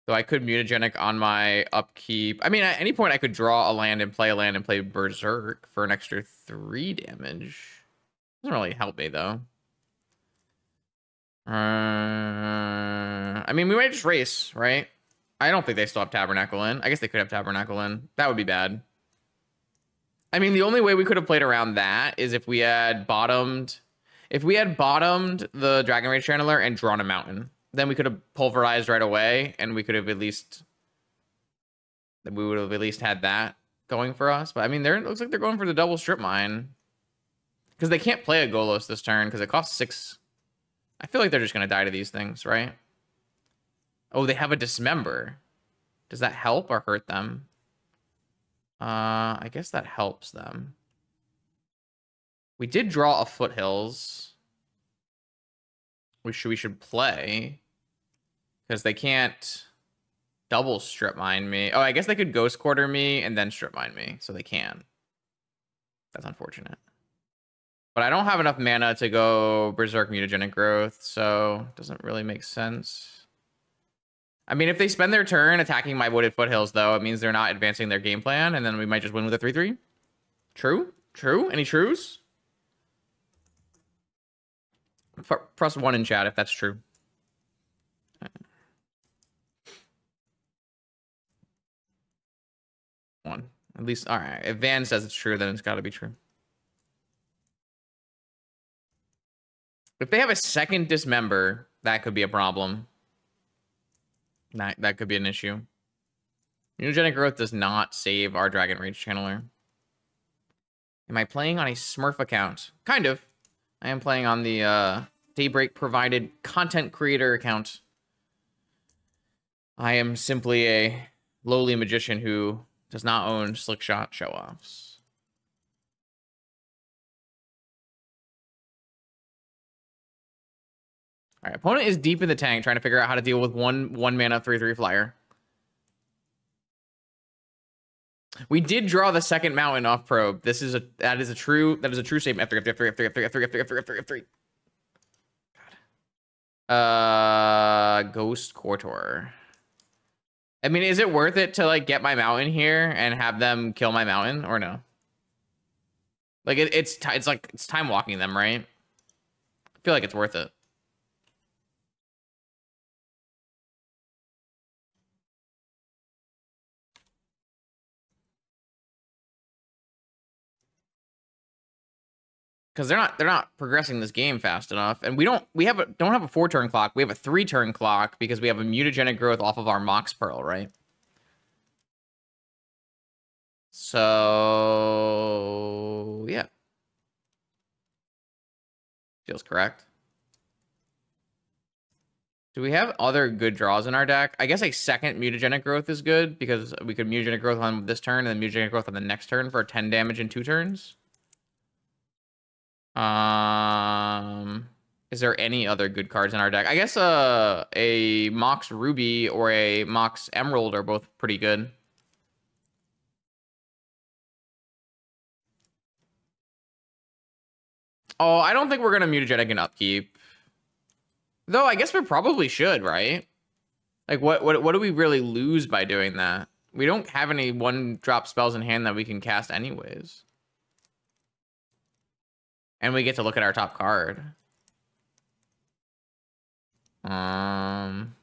So I could mutagenic on my upkeep. I mean, at any point I could draw a land and play a land and play Berserk for an extra three damage. Doesn't really help me though. Uh, I mean, we might just race, right? I don't think they still have Tabernacle in. I guess they could have Tabernacle in. That would be bad. I mean, the only way we could have played around that is if we had bottomed... If we had bottomed the Dragon Rage Channeler and drawn a mountain, then we could have pulverized right away, and we could have at least... We would have at least had that going for us. But, I mean, they're, it looks like they're going for the double strip mine. Because they can't play a Golos this turn, because it costs six... I feel like they're just going to die to these things, right? Oh, they have a dismember. Does that help or hurt them? Uh, I guess that helps them. We did draw a foothills. We should we should play because they can't double strip mine me. Oh, I guess they could ghost quarter me and then strip mine me, so they can. That's unfortunate. But I don't have enough mana to go berserk mutagenic growth, so it doesn't really make sense. I mean, if they spend their turn attacking my wooded foothills, though, it means they're not advancing their game plan, and then we might just win with a 3-3. True? True? Any trues? Press one in chat if that's true. One. At least, all right. If Van says it's true, then it's got to be true. If they have a second dismember, that could be a problem. That, that could be an issue. Mutagenic growth does not save our Dragon Rage channeler. Am I playing on a Smurf account? Kind of. I am playing on the uh, Daybreak provided content creator account. I am simply a lowly magician who does not own Slickshot show-offs. All right, opponent is deep in the tank trying to figure out how to deal with one one mana three three flyer. We did draw the second mountain off probe. This is a that is a true that is a true statement. F3 F3 F3 F3 F3 F3 F3 F3 F3 God. Uh Ghost Quarter. I mean, is it worth it to like get my mountain here and have them kill my mountain or no? Like it, it's it's like it's time walking them, right? I feel like it's worth it. Because they're not they're not progressing this game fast enough, and we don't we have a don't have a four turn clock. We have a three turn clock because we have a mutagenic growth off of our Mox Pearl, right? So yeah, feels correct. Do we have other good draws in our deck? I guess a second mutagenic growth is good because we could mutagenic growth on this turn and then mutagenic growth on the next turn for 10 damage in two turns. Um, is there any other good cards in our deck? I guess uh, a Mox Ruby or a Mox Emerald are both pretty good. Oh, I don't think we're gonna mutagenic in upkeep. Though I guess we probably should, right? Like what what what do we really lose by doing that? We don't have any one drop spells in hand that we can cast anyways. And we get to look at our top card. Um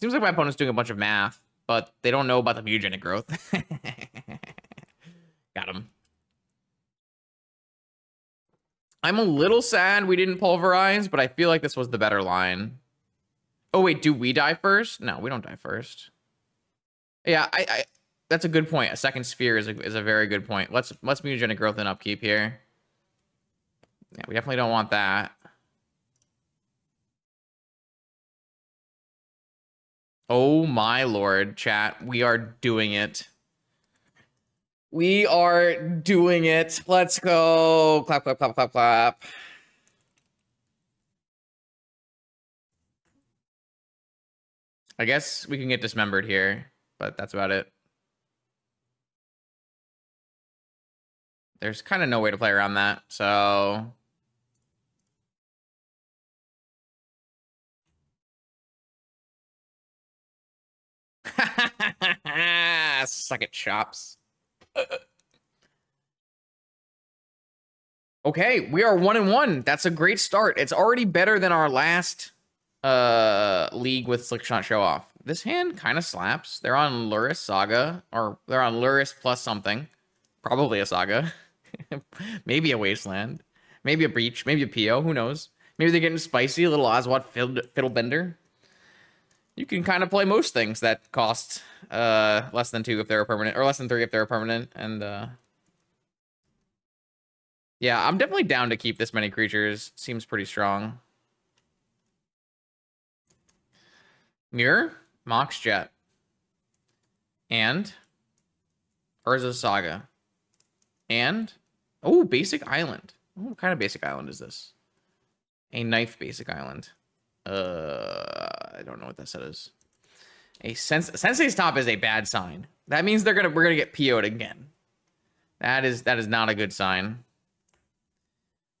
Seems like my opponent's doing a bunch of math, but they don't know about the mutagenic growth. Got him. I'm a little sad we didn't pulverize, but I feel like this was the better line. Oh wait, do we die first? No, we don't die first. Yeah, I, I that's a good point. A second sphere is a, is a very good point. Let's let's mutagenic growth and upkeep here. Yeah, we definitely don't want that. Oh my lord, chat. We are doing it. We are doing it. Let's go. Clap, clap, clap, clap, clap. I guess we can get dismembered here, but that's about it. There's kind of no way to play around that, so... Suck it, Shops. okay, we are one and one. That's a great start. It's already better than our last uh league with Slickshot Show Off. This hand kind of slaps. They're on Lurrus Saga, or they're on Lurrus plus something. Probably a Saga. maybe a Wasteland. Maybe a Breach. Maybe a PO. Who knows? Maybe they're getting spicy. A little Oswald Fiddlebender. You can kind of play most things that cost uh, less than two if they're permanent, or less than three if they're permanent. And uh, yeah, I'm definitely down to keep this many creatures. Seems pretty strong. Mirror, Mox Jet, and Urza Saga, and oh, Basic Island. what kind of Basic Island is this? A knife Basic Island. Uh, I don't know what that set is. A sens Sensei's top is a bad sign. That means they're gonna we're gonna get PO'd again. That is that is not a good sign.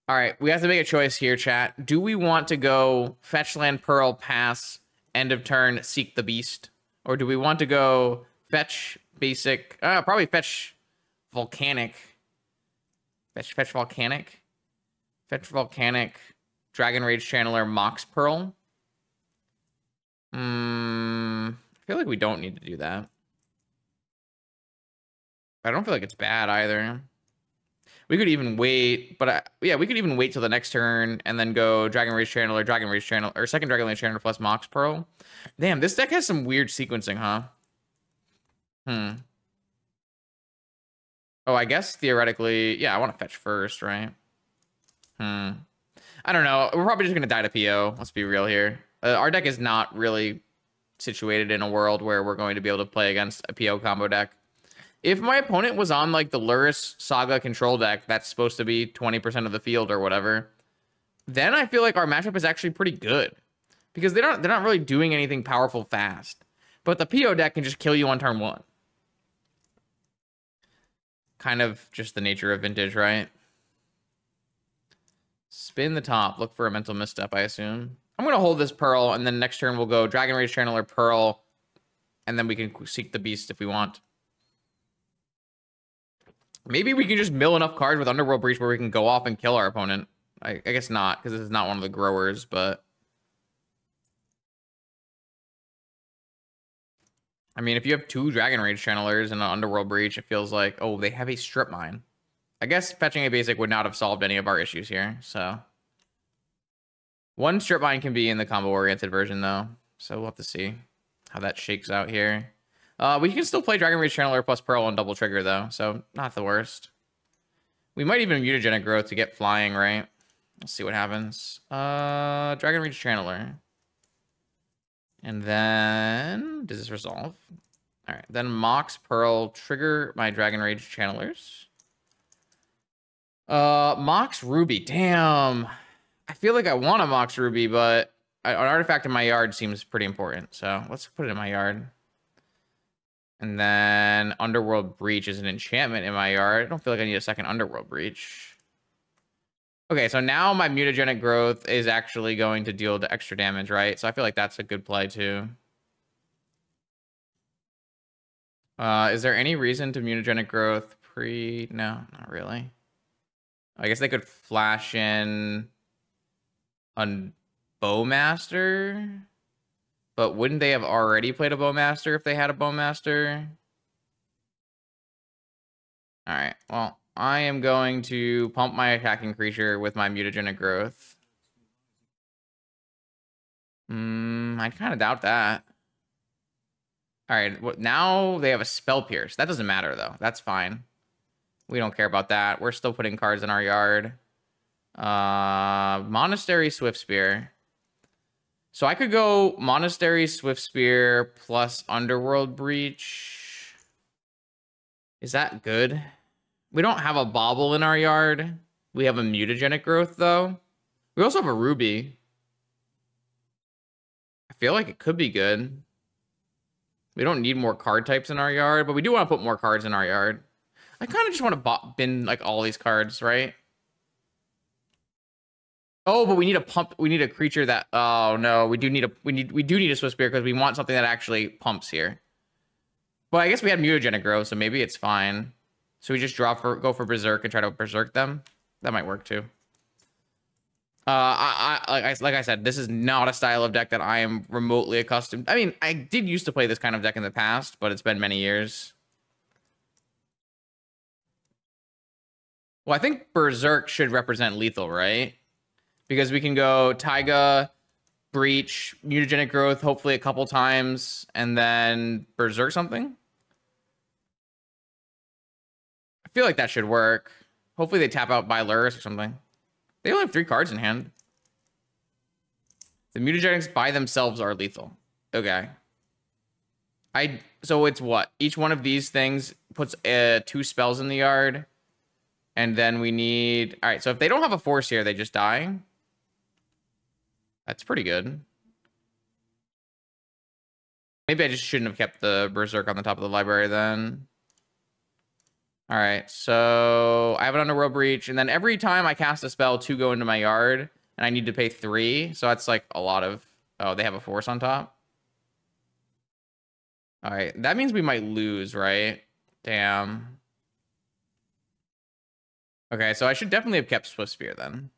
All right, we have to make a choice here, chat. Do we want to go fetch land pearl pass end of turn seek the beast, or do we want to go fetch basic? Uh, probably fetch volcanic. Fetch fetch volcanic. Fetch volcanic. Dragon Rage Channeler Mox Pearl. Mm, I feel like we don't need to do that. I don't feel like it's bad either. We could even wait, but I, yeah, we could even wait till the next turn and then go Dragon Rage Channeler Dragon Rage Channeler second Dragon Rage Channel plus Mox Pearl. Damn, this deck has some weird sequencing, huh? Hmm. Oh, I guess theoretically, yeah, I want to fetch first, right? Hmm. I don't know. We're probably just going to die to PO. Let's be real here. Uh, our deck is not really situated in a world where we're going to be able to play against a PO combo deck. If my opponent was on like the Lurrus Saga control deck, that's supposed to be 20% of the field or whatever, then I feel like our matchup is actually pretty good. Because they don't they're not really doing anything powerful fast. But the PO deck can just kill you on turn one. Kind of just the nature of vintage, right? Spin the top, look for a mental misstep, I assume. I'm going to hold this Pearl, and then next turn we'll go Dragon Rage Channeler Pearl, and then we can seek the Beast if we want. Maybe we can just mill enough cards with Underworld Breach where we can go off and kill our opponent. I, I guess not, because this is not one of the growers, but... I mean, if you have two Dragon Rage Channelers and an Underworld Breach, it feels like, oh, they have a Strip Mine. I guess fetching a basic would not have solved any of our issues here, so. One strip mine can be in the combo-oriented version, though, so we'll have to see how that shakes out here. Uh, we can still play Dragon Rage Channeler plus Pearl on double trigger, though, so not the worst. We might even mutagenic growth to get flying, right? Let's see what happens. Uh, Dragon Rage Channeler. And then, does this resolve? All right, then Mox Pearl, trigger my Dragon Rage Channelers. Uh, Mox Ruby, damn. I feel like I want a Mox Ruby, but an artifact in my yard seems pretty important. So let's put it in my yard. And then Underworld Breach is an enchantment in my yard. I don't feel like I need a second Underworld Breach. Okay, so now my mutagenic growth is actually going to deal the extra damage, right? So I feel like that's a good play too. Uh, is there any reason to mutagenic growth pre? No, not really. I guess they could flash in on Bowmaster. But wouldn't they have already played a Bowmaster if they had a Bowmaster? Alright, well, I am going to pump my attacking creature with my mutagenic growth. Hmm, I kind of doubt that. Alright, well, now they have a Spell Pierce. That doesn't matter, though. That's fine. We don't care about that. We're still putting cards in our yard. Uh, Monastery Swiftspear. So I could go Monastery Swiftspear plus Underworld Breach. Is that good? We don't have a Bauble in our yard. We have a Mutagenic Growth, though. We also have a Ruby. I feel like it could be good. We don't need more card types in our yard, but we do want to put more cards in our yard. I kind of just want to bin like all these cards, right? Oh, but we need a pump. We need a creature that. Oh no, we do need a. We need. We do need a Swiftspear because we want something that actually pumps here. But I guess we had mutagenic growth, so maybe it's fine. So we just draw for go for berserk and try to berserk them. That might work too. Uh, I, I like I like I said, this is not a style of deck that I am remotely accustomed. I mean, I did used to play this kind of deck in the past, but it's been many years. Well, I think berserk should represent lethal, right? because we can go Taiga, Breach, Mutagenic Growth, hopefully a couple times, and then Berserk something. Feel like that should work. Hopefully they tap out by Lurrus or something. They only have three cards in hand. The mutagenics by themselves are lethal. Okay. I so it's what each one of these things puts uh, two spells in the yard, and then we need. All right. So if they don't have a force here, they just die. That's pretty good. Maybe I just shouldn't have kept the Berserk on the top of the library then. All right, so I have an Underworld Breach, and then every time I cast a spell, two go into my yard, and I need to pay three, so that's like a lot of... Oh, they have a Force on top? All right, that means we might lose, right? Damn. Okay, so I should definitely have kept Swiftspear then.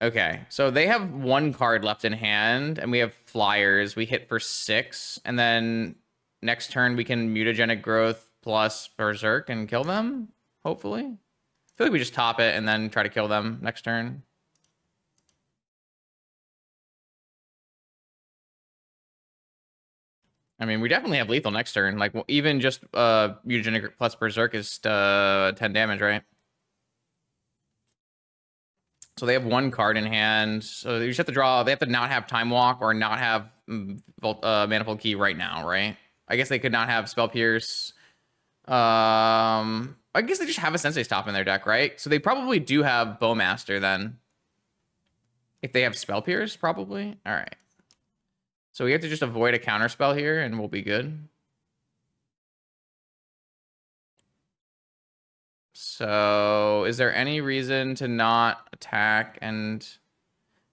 Okay, so they have one card left in hand, and we have flyers. We hit for six, and then next turn we can mutagenic growth plus berserk and kill them. Hopefully, I feel like we just top it and then try to kill them next turn. I mean, we definitely have lethal next turn. Like even just uh mutagenic plus berserk is uh 10 damage, right? So they have one card in hand. So you just have to draw. They have to not have Time Walk or not have mm, uh, Manifold Key right now, right? I guess they could not have Spell Pierce. Um, I guess they just have a Sensei's Top in their deck, right? So they probably do have Bowmaster then. If they have Spell Pierce, probably. All right. So we have to just avoid a counter spell here and we'll be good. So is there any reason to not attack and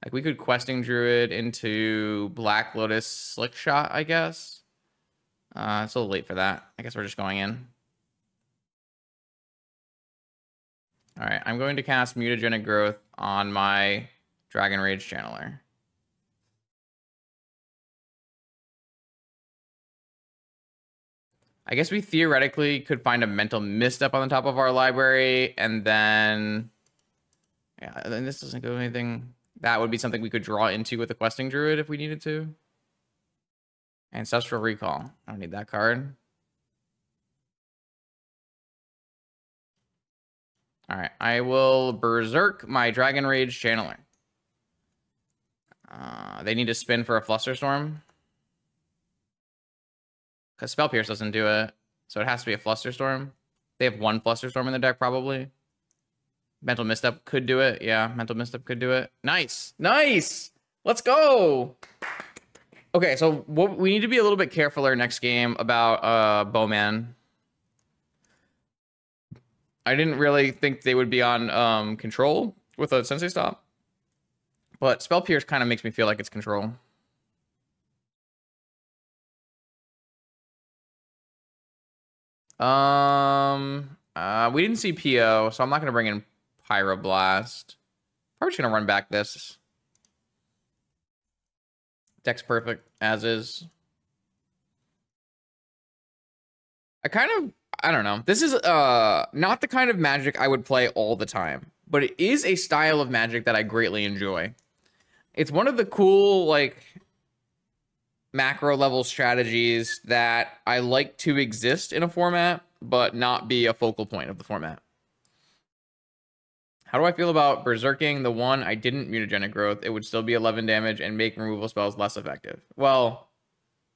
like we could questing druid into Black Lotus Slickshot, I guess. Uh, it's a little late for that. I guess we're just going in. All right, I'm going to cast Mutagenic Growth on my Dragon Rage Channeler. I guess we theoretically could find a mental Mist misstep on the top of our library, and then yeah, then this doesn't go anything. That would be something we could draw into with a questing druid if we needed to. Ancestral recall. I don't need that card. All right, I will berserk my dragon rage channeler. Uh, they need to spin for a flusterstorm. Because Spell Pierce doesn't do it. So it has to be a Flusterstorm. They have one Flusterstorm in the deck, probably. Mental Misstep could do it. Yeah, Mental Misstep could do it. Nice. Nice. Let's go. Okay, so what, we need to be a little bit careful our next game about uh, Bowman. I didn't really think they would be on um, control with a Sensei's Top. But Spell Pierce kind of makes me feel like it's control. Um, uh, we didn't see PO, so I'm not gonna bring in Pyroblast. Probably just gonna run back this. Deck's perfect as is. I kind of I don't know. This is uh not the kind of magic I would play all the time, but it is a style of magic that I greatly enjoy. It's one of the cool like macro level strategies that I like to exist in a format, but not be a focal point of the format. How do I feel about berserking the one I didn't mutagenic growth? It would still be 11 damage and make removal spells less effective. Well,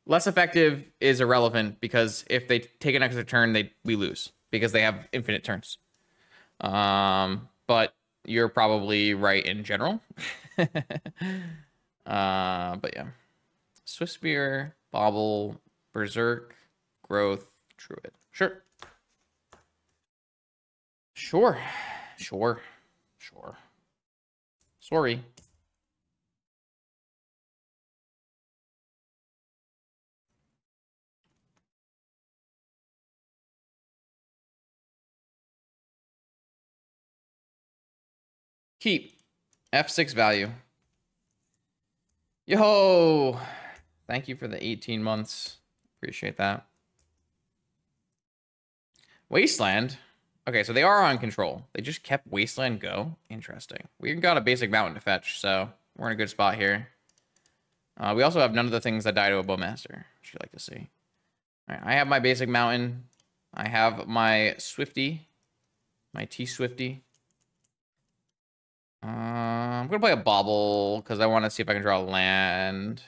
less effective is irrelevant because if they take an extra turn, they we lose because they have infinite turns. Um, but you're probably right in general. uh, but yeah. Swiftspear, Bauble, Berserk, Growth, Druid. Sure. Sure. Sure. Sure. Sorry. Keep. F6 value. Yo! Thank you for the 18 months. Appreciate that. Wasteland. Okay, so they are on control. They just kept Wasteland go. Interesting. We got a basic mountain to fetch, so we're in a good spot here. Uh, we also have none of the things that die to a bowmaster, which you like to see. I have my basic mountain. I have my Swifty, my T Swifty. Uh, I'm gonna play a Bauble because I want to see if I can draw land.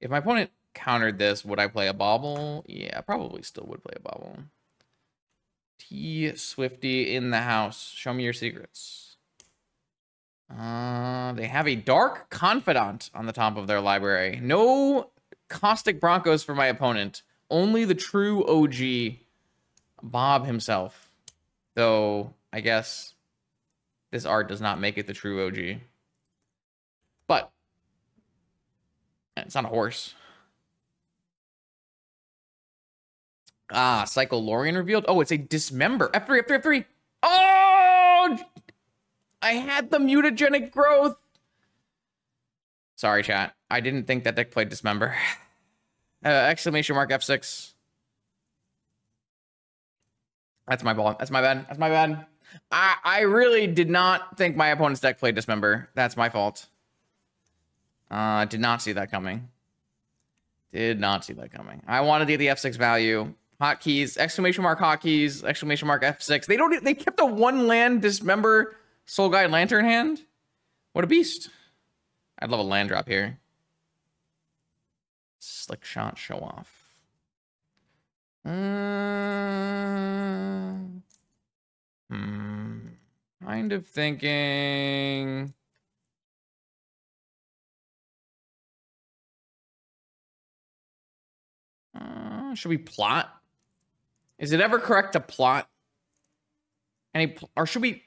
If my opponent countered this, would I play a Bauble? Yeah, probably still would play a bauble. T Swifty in the house. Show me your secrets. Uh, they have a Dark Confidant on the top of their library. No Caustic Broncos for my opponent. Only the true OG, Bob himself. Though, I guess this art does not make it the true OG. But it's not a horse. Ah, Cyclorian revealed. Oh, it's a dismember. F3, F3, F3. Oh! I had the mutagenic growth. Sorry, chat. I didn't think that deck played dismember. Uh, exclamation mark F6. That's my ball. That's my bad. That's my bad. I, I really did not think my opponent's deck played dismember. That's my fault. Uh, did not see that coming. Did not see that coming. I wanted to get the F6 value. Hotkeys, exclamation mark hotkeys, exclamation mark F6. They don't they kept a one land dismember soul guide lantern hand. What a beast. I'd love a land drop here. Slickshot show off. Uh, hmm. Kind of thinking Uh, should we plot? Is it ever correct to plot? Any or should we?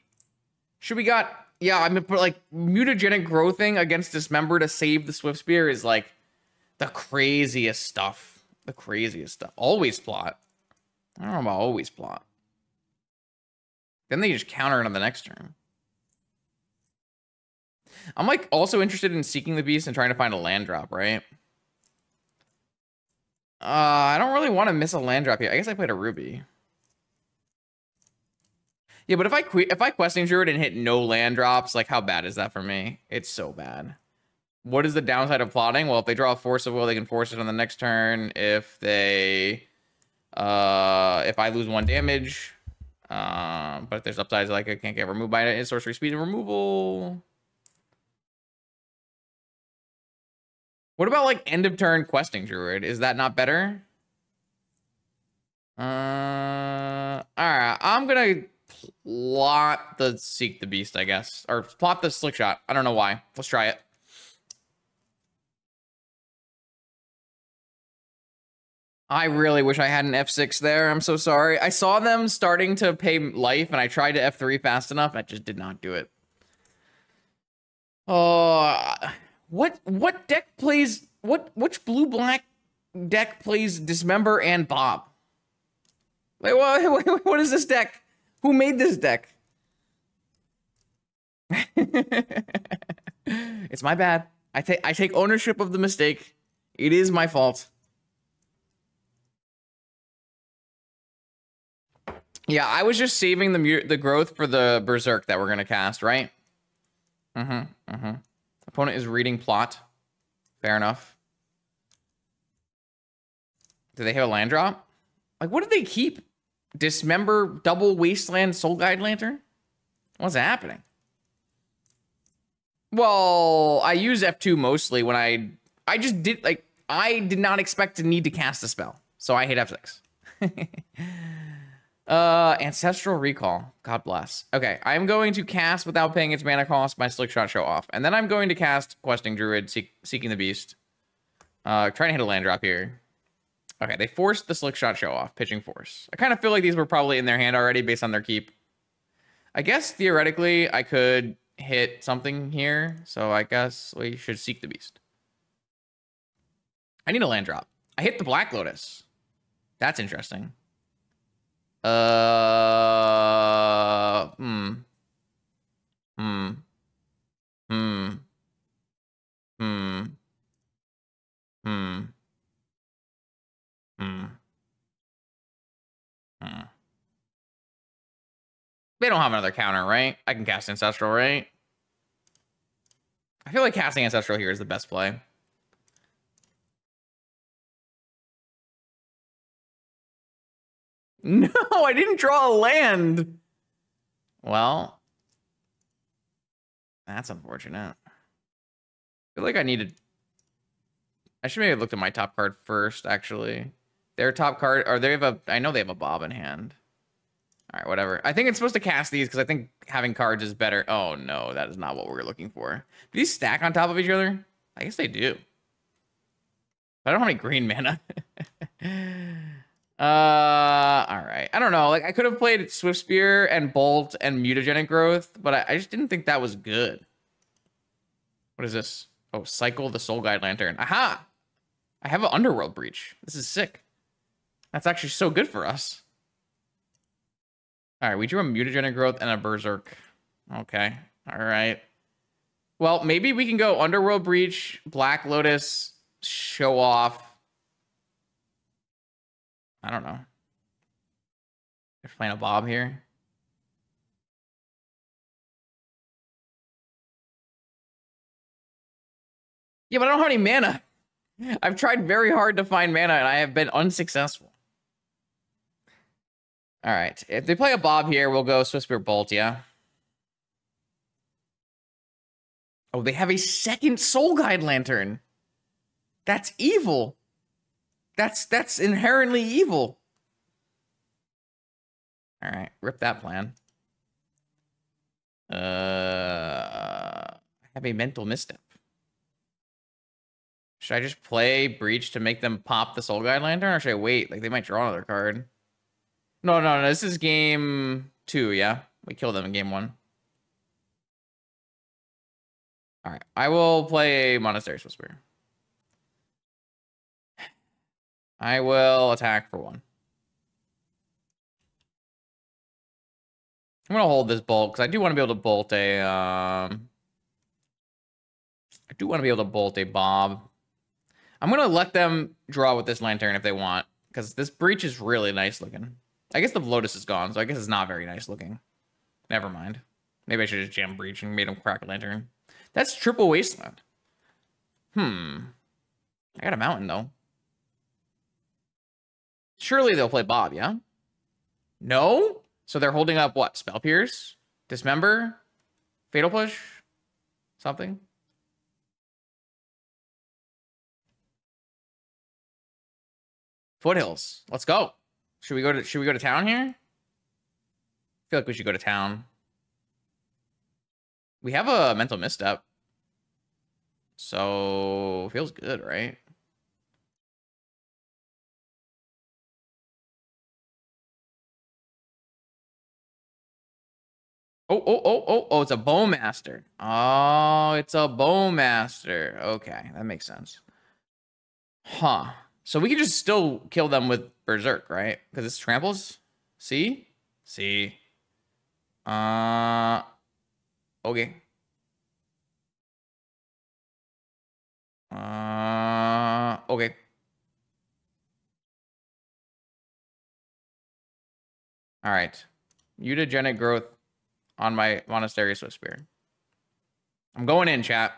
Should we got? Yeah, I mean, but like mutagenic growthing against dismember to save the Swiftspear is like the craziest stuff. The craziest stuff. Always plot. I don't know about always plot. Then they just counter it on the next turn. I'm like also interested in seeking the beast and trying to find a land drop, right? Uh, I don't really want to miss a land drop here. I guess I played a ruby. Yeah, but if I if I questing druid and hit no land drops, like how bad is that for me? It's so bad. What is the downside of plotting? Well, if they draw a force of will, they can force it on the next turn. If they, uh, if I lose one damage, um, but if there's upsides, like I can't get removed by it, sorcery speed and removal. What about like end of turn questing druid? Is that not better? Uh, all right, I'm gonna plot the seek the beast, I guess, or plot the slickshot. I don't know why. Let's try it. I really wish I had an F6 there. I'm so sorry. I saw them starting to pay life, and I tried to F3 fast enough. I just did not do it. Oh, what what deck plays what which blue black deck plays Dismember and Bob? Wait, what, what is this deck? Who made this deck? it's my bad. I take I take ownership of the mistake. It is my fault. Yeah, I was just saving the the growth for the berserk that we're gonna cast, right? Mm-hmm. Mm-hmm. Opponent is reading plot. Fair enough. Do they have a land drop? Like, what did they keep? Dismember, double wasteland, soul guide lantern? What's happening? Well, I use F2 mostly when I I just did like I did not expect to need to cast a spell. So I hate F6. uh ancestral recall. God bless. Okay, I'm going to cast without paying its mana cost my slickshot show off. And then I'm going to cast questing druid seek, seeking the beast. Uh trying to hit a land drop here. Okay, they forced the slickshot show off, pitching force. I kind of feel like these were probably in their hand already based on their keep. I guess theoretically I could hit something here, so I guess we should seek the beast. I need a land drop. I hit the Black Lotus. That's interesting. Uh, hmm. Hmm. Hmm. Hmm. Hmm. Hmm. Hmm. They don't have another counter, right? I can cast Ancestral, right? I feel like casting Ancestral here is the best play. No, I didn't draw a land. Well, that's unfortunate. I feel like I needed... I should maybe have looked at my top card first, actually. Their top card, or they have a, I know they have a Bob in hand. All right, whatever. I think it's supposed to cast these because I think having cards is better. Oh no, that is not what we are looking for. Do these stack on top of each other? I guess they do. I don't have any green mana. uh, all right. I don't know. Like I could have played Swiftspear and Bolt and Mutagenic Growth, but I, I just didn't think that was good. What is this? Oh, Cycle the Soul Guide Lantern. Aha! I have an Underworld Breach. This is sick. That's actually so good for us. All right, we drew a mutagenic growth and a berserk. Okay. All right. Well, maybe we can go Underworld Breach, Black Lotus, show off. I don't know. They're playing a Bob here. Yeah, but I don't have any mana. I've tried very hard to find mana and I have been unsuccessful. All right. If they play a Bob here, we'll go Swiftspear Bolt, yeah? Oh, they have a second Soul Guide Lantern. That's evil. That's that's inherently evil. All right, rip that plan. Uh, I have a mental misstep. Should I just play Breach to make them pop the Soul Guide Lantern, or should I wait? Like, they might draw another card. No, no, no. This is game two, yeah? We killed them in game one. All right. I will play Monastery Swiftspear. I will attack for one. I'm going to hold this bolt because I do want to be able to bolt a... Um, I do want to be able to bolt a Bob. I'm gonna let them draw with this lantern if they want, because this breach is really nice looking. I guess the Lotus is gone, so I guess it's not very nice looking. Never mind. Maybe I should just jam breach and made him crack a lantern. That's triple wasteland. Hmm. I got a mountain though. Surely they'll play Bob, yeah? No? So they're holding up what? Spell Pierce? Dismember? Fatal Push? Something? Foothills. Let's go. Should we go to should we go to town here? I feel like we should go to town. We have a mental misstep. So feels good, right? Oh, oh, oh, oh, oh, it's a bowmaster. Oh, it's a bowmaster. Okay, that makes sense. Huh. So we can just still kill them with Berserk, right? Because it's tramples. See? See. Uh okay. Uh okay. All right. Mutagenic growth on my Monastery Swiftspear. I'm going in, chat.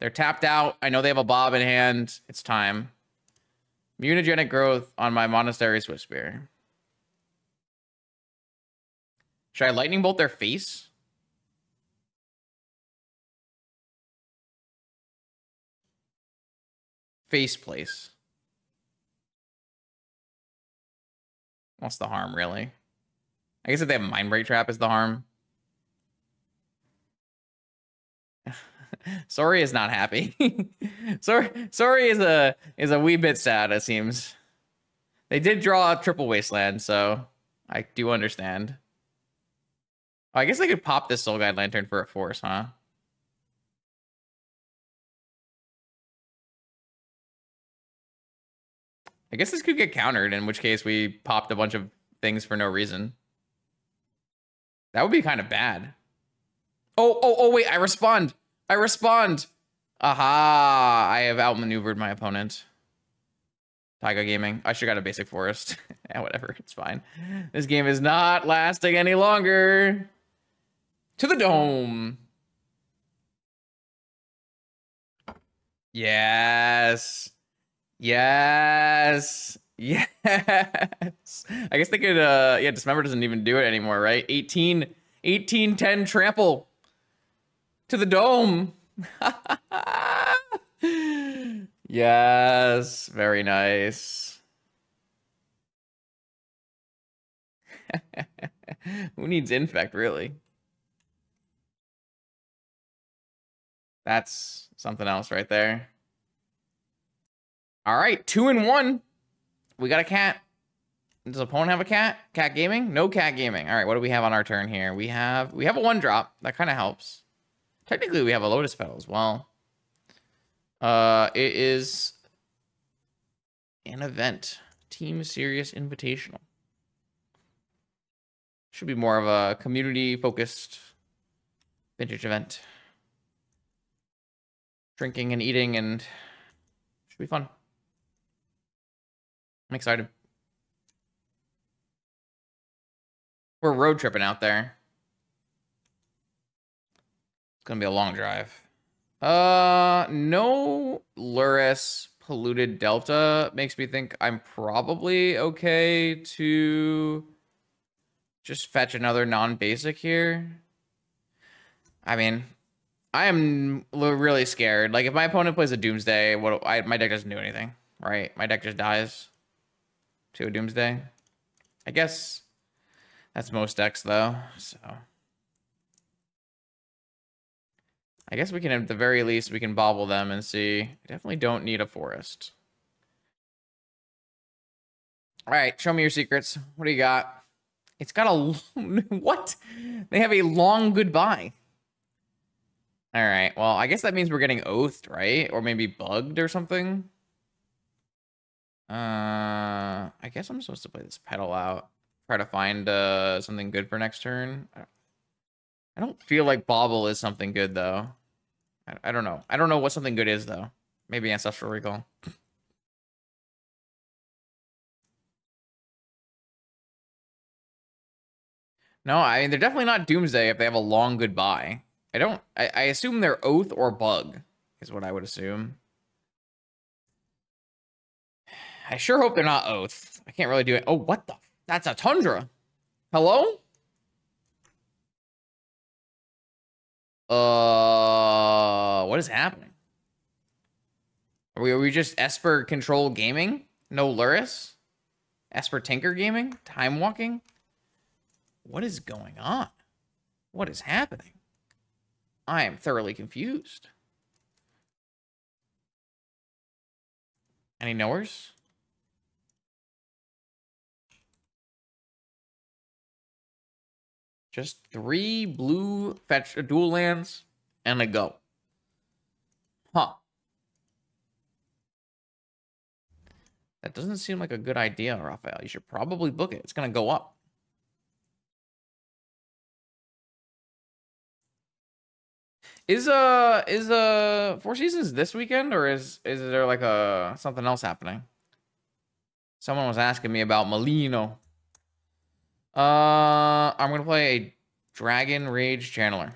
They're tapped out. I know they have a bob in hand. It's time. Mutagenic growth on my Monastery Swiftspear. Should I lightning bolt their face? Face place. What's the harm, really? I guess if they have Mindbreak Trap is the harm. Sorry is not happy. sorry, sorry is a is a wee bit sad. It seems they did draw a triple wasteland, so I do understand. Oh, I guess I could pop this Soul Guide Lantern for a force, huh? I guess this could get countered, in which case we popped a bunch of things for no reason. That would be kind of bad. Oh, oh, oh, wait, I respond. I respond. Aha, I have outmaneuvered my opponent. Taiga Gaming. I should got a basic forest. yeah, whatever, it's fine. This game is not lasting any longer. To the dome. Yes. Yes. Yes. I guess they could uh yeah, Dismember doesn't even do it anymore, right? 18 18 10 trample to the dome. yes, very nice. Who needs infect really? That's something else right there. All right, two and one. We got a cat. Does opponent have a cat? Cat gaming? No cat gaming. All right, what do we have on our turn here? We have we have a one drop. That kind of helps. Technically, we have a Lotus Petal as well. Uh, it is an event. Team Serious Invitational. Should be more of a community-focused vintage event. Drinking and eating and should be fun. I'm excited. We're road tripping out there. It's gonna be a long drive. Uh, no Lurrus polluted Delta makes me think I'm probably okay to just fetch another non-basic here. I mean, I am really scared. Like if my opponent plays a Doomsday, what I my deck doesn't do anything, right? My deck just dies a Doomsday. I guess that's most decks though, so. I guess we can, at the very least, we can bauble them and see. Definitely don't need a forest. All right, show me your secrets. What do you got? It's got a... what? They have a long goodbye. All right, well, I guess that means we're getting oathed, right? Or maybe bugged or something. Uh, I guess I'm supposed to play this petal out. Try to find uh, something good for next turn. I don't feel like Bauble is something good, though. I, I don't know. I don't know what something good is, though. Maybe Ancestral Recall. No, I mean they're definitely not Doomsday if they have a long goodbye. I don't. I, I assume they're Oath or Bug, is what I would assume. I sure hope they're not Oath. I can't really do it. Oh, what the? That's a Tundra. Hello? Uh, what is happening? Are we, are we just Esper Control Gaming? No Lurrus? Esper Tinker Gaming? Time Walking? What is going on? What is happening? I am thoroughly confused. Any knowers? Just three blue fetch dual lands and a go. Huh. That doesn't seem like a good idea, Raphael. You should probably book it. It's going to go up. Is uh is uh Four Seasons this weekend or is is there like a something else happening? Someone was asking me about Molino. Uh I'm gonna play a Dragon Rage Channeler.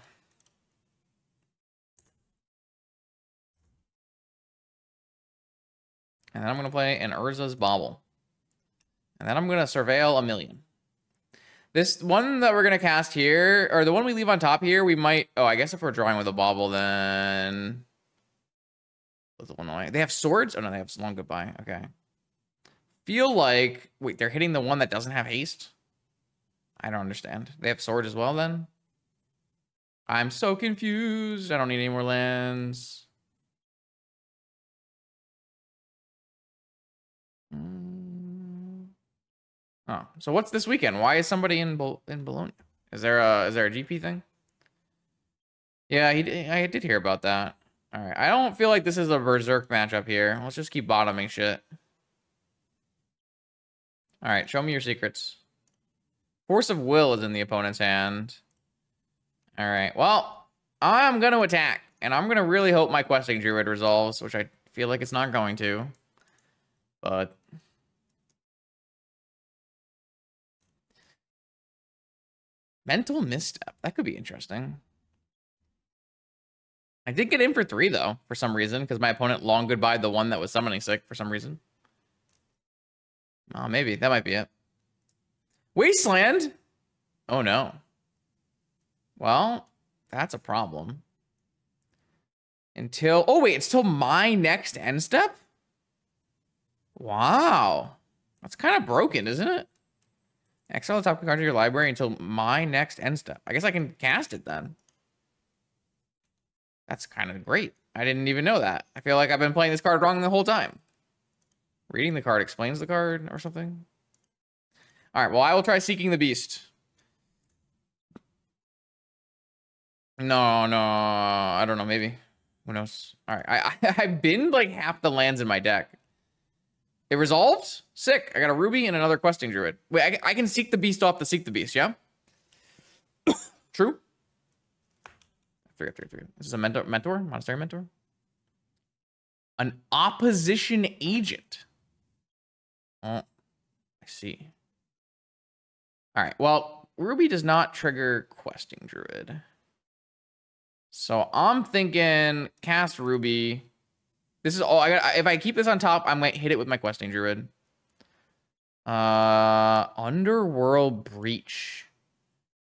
And then I'm gonna play an Urza's Bauble. And then I'm gonna surveil a million. This one that we're going to cast here, or the one we leave on top here, we might... Oh, I guess if we're drawing with a bauble, then... The one away. They have swords? Oh, no, they have long goodbye. Okay. Feel like... Wait, they're hitting the one that doesn't have haste? I don't understand. They have sword as well, then? I'm so confused. I don't need any more lands. Hmm. Oh, so what's this weekend? Why is somebody in Bo in Bologna? Is there a is there a GP thing? Yeah, he I did hear about that. All right, I don't feel like this is a berserk matchup here. Let's just keep bottoming shit. All right, show me your secrets. Force of Will is in the opponent's hand. All right, well, I'm going to attack, and I'm going to really hope my Questing Druid resolves, which I feel like it's not going to. But Mental misstep. That could be interesting. I did get in for three, though, for some reason, because my opponent long goodbye the one that was summoning sick for some reason. Oh, maybe. That might be it. Wasteland? Oh, no. Well, that's a problem. Until... Oh, wait. It's till my next end step? Wow. That's kind of broken, isn't it? Exile the top card of your library until my next end step. I guess I can cast it then. That's kind of great. I didn't even know that. I feel like I've been playing this card wrong the whole time. Reading the card explains the card or something. All right, well, I will try Seeking the Beast. No, no, I don't know, maybe. Who knows? All right, I, I, I've been like half the lands in my deck. It resolved? Sick. I got a ruby and another questing druid. Wait, I, I can seek the beast off the seek the beast, yeah? True? Three, three, three. This is a mentor, mentor, monastery mentor. An opposition agent. Oh, I see. All right. Well, Ruby does not trigger questing druid. So I'm thinking cast Ruby. This is all I got. If I keep this on top, I might hit it with my questing druid. Uh, Underworld Breach.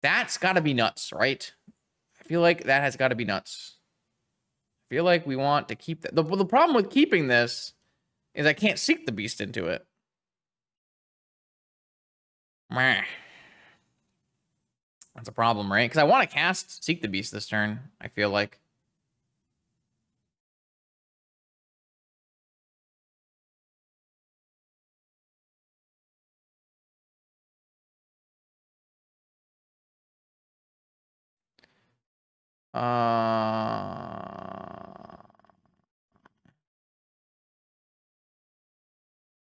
That's got to be nuts, right? I feel like that has got to be nuts. I feel like we want to keep that. The, the problem with keeping this is I can't seek the beast into it. Meh. That's a problem, right? Because I want to cast Seek the Beast this turn, I feel like. Uh,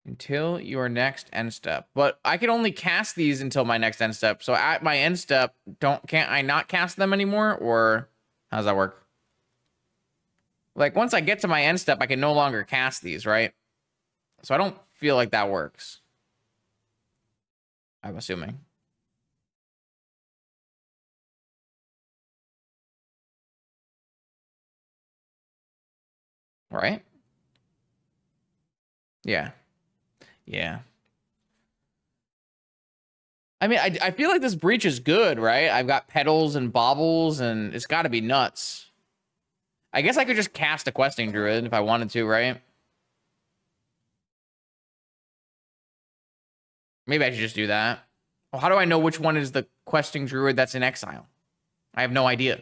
until your next end step. But I can only cast these until my next end step. So at my end step, don't can't I not cast them anymore? Or how does that work? Like once I get to my end step, I can no longer cast these, right? So I don't feel like that works. I'm assuming. Right? Yeah. Yeah. I mean, I, I feel like this breach is good, right? I've got petals and baubles, and it's got to be nuts. I guess I could just cast a questing druid if I wanted to, right? Maybe I should just do that. Well, how do I know which one is the questing druid that's in exile? I have no idea.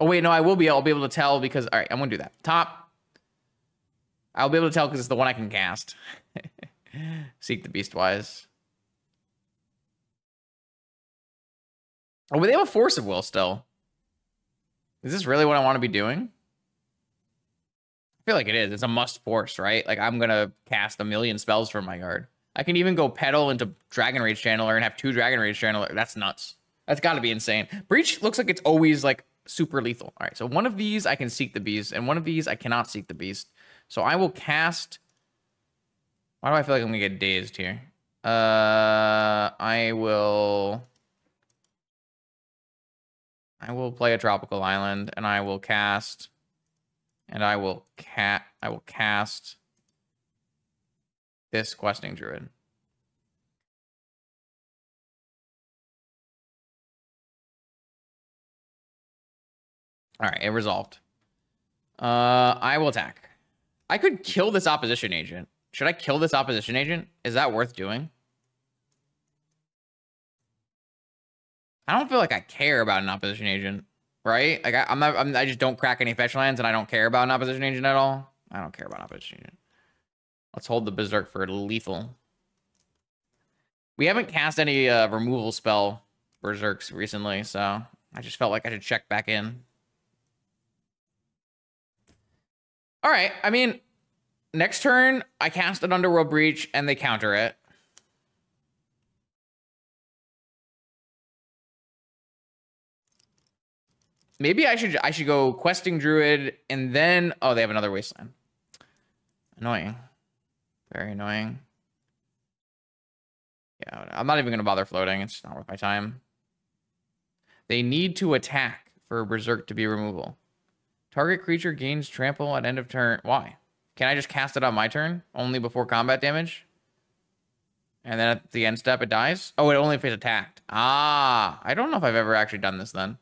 Oh, wait, no, I will be. I'll be able to tell because, all right, I'm going to do that. Top. I'll be able to tell because it's the one I can cast. Seek the Beast Wise. Oh, but they have a Force of Will still. Is this really what I want to be doing? I feel like it is. It's a must force, right? Like I'm gonna cast a million spells from my yard. I can even go petal into Dragon Rage Channeler and have two Dragon Rage Channeler. That's nuts. That's got to be insane. Breach looks like it's always like super lethal. All right, so one of these I can seek the beast, and one of these I cannot seek the beast. So I will cast. Why do I feel like I'm gonna get dazed here? Uh, I will. I will play a tropical island, and I will cast and I will cat I will cast this questing druid. All right, it resolved. Uh, I will attack. I could kill this opposition agent. Should I kill this opposition agent? Is that worth doing? I don't feel like I care about an opposition agent right? Like I, am not, I'm, I just don't crack any fetch lands, and I don't care about an opposition agent at all. I don't care about an opposition agent. Let's hold the berserk for lethal. We haven't cast any uh, removal spell berserks recently, so I just felt like I should check back in. All right, I mean, next turn I cast an underworld breach and they counter it. Maybe I should I should go questing druid and then oh they have another wasteland. Annoying. Very annoying. Yeah, I'm not even gonna bother floating. It's not worth my time. They need to attack for Berserk to be removal. Target creature gains trample at end of turn. Why? Can I just cast it on my turn? Only before combat damage? And then at the end step, it dies? Oh, it only if it's attacked. Ah, I don't know if I've ever actually done this then.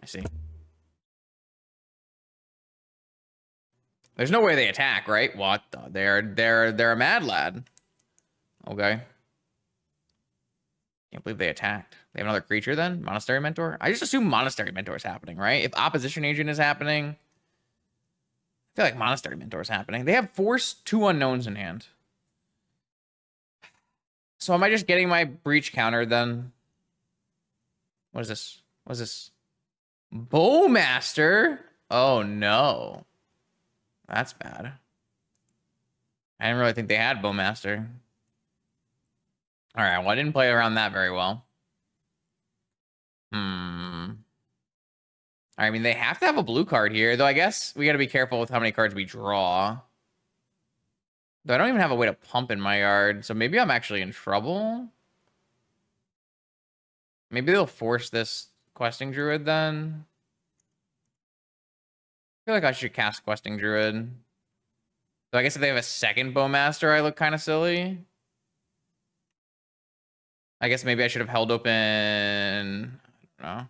I see. There's no way they attack, right? What? The? They're they're they're a mad lad. Okay. Can't believe they attacked. They have another creature then? Monastery Mentor? I just assume Monastery Mentor is happening, right? If Opposition Agent is happening, I feel like Monastery Mentor is happening. They have Force, two unknowns in hand. So am I just getting my Breach counter then? What is this? What is this? Bowmaster? Oh no. That's bad. I didn't really think they had Bowmaster. Alright, well I didn't play around that very well. Hmm. I mean, they have to have a blue card here, though I guess we gotta be careful with how many cards we draw. Though I don't even have a way to pump in my yard, so maybe I'm actually in trouble. Maybe they'll force this questing druid then? I feel like I should cast questing druid. So I guess if they have a second bowmaster, I look kind of silly. I guess maybe I should have held open. I don't know.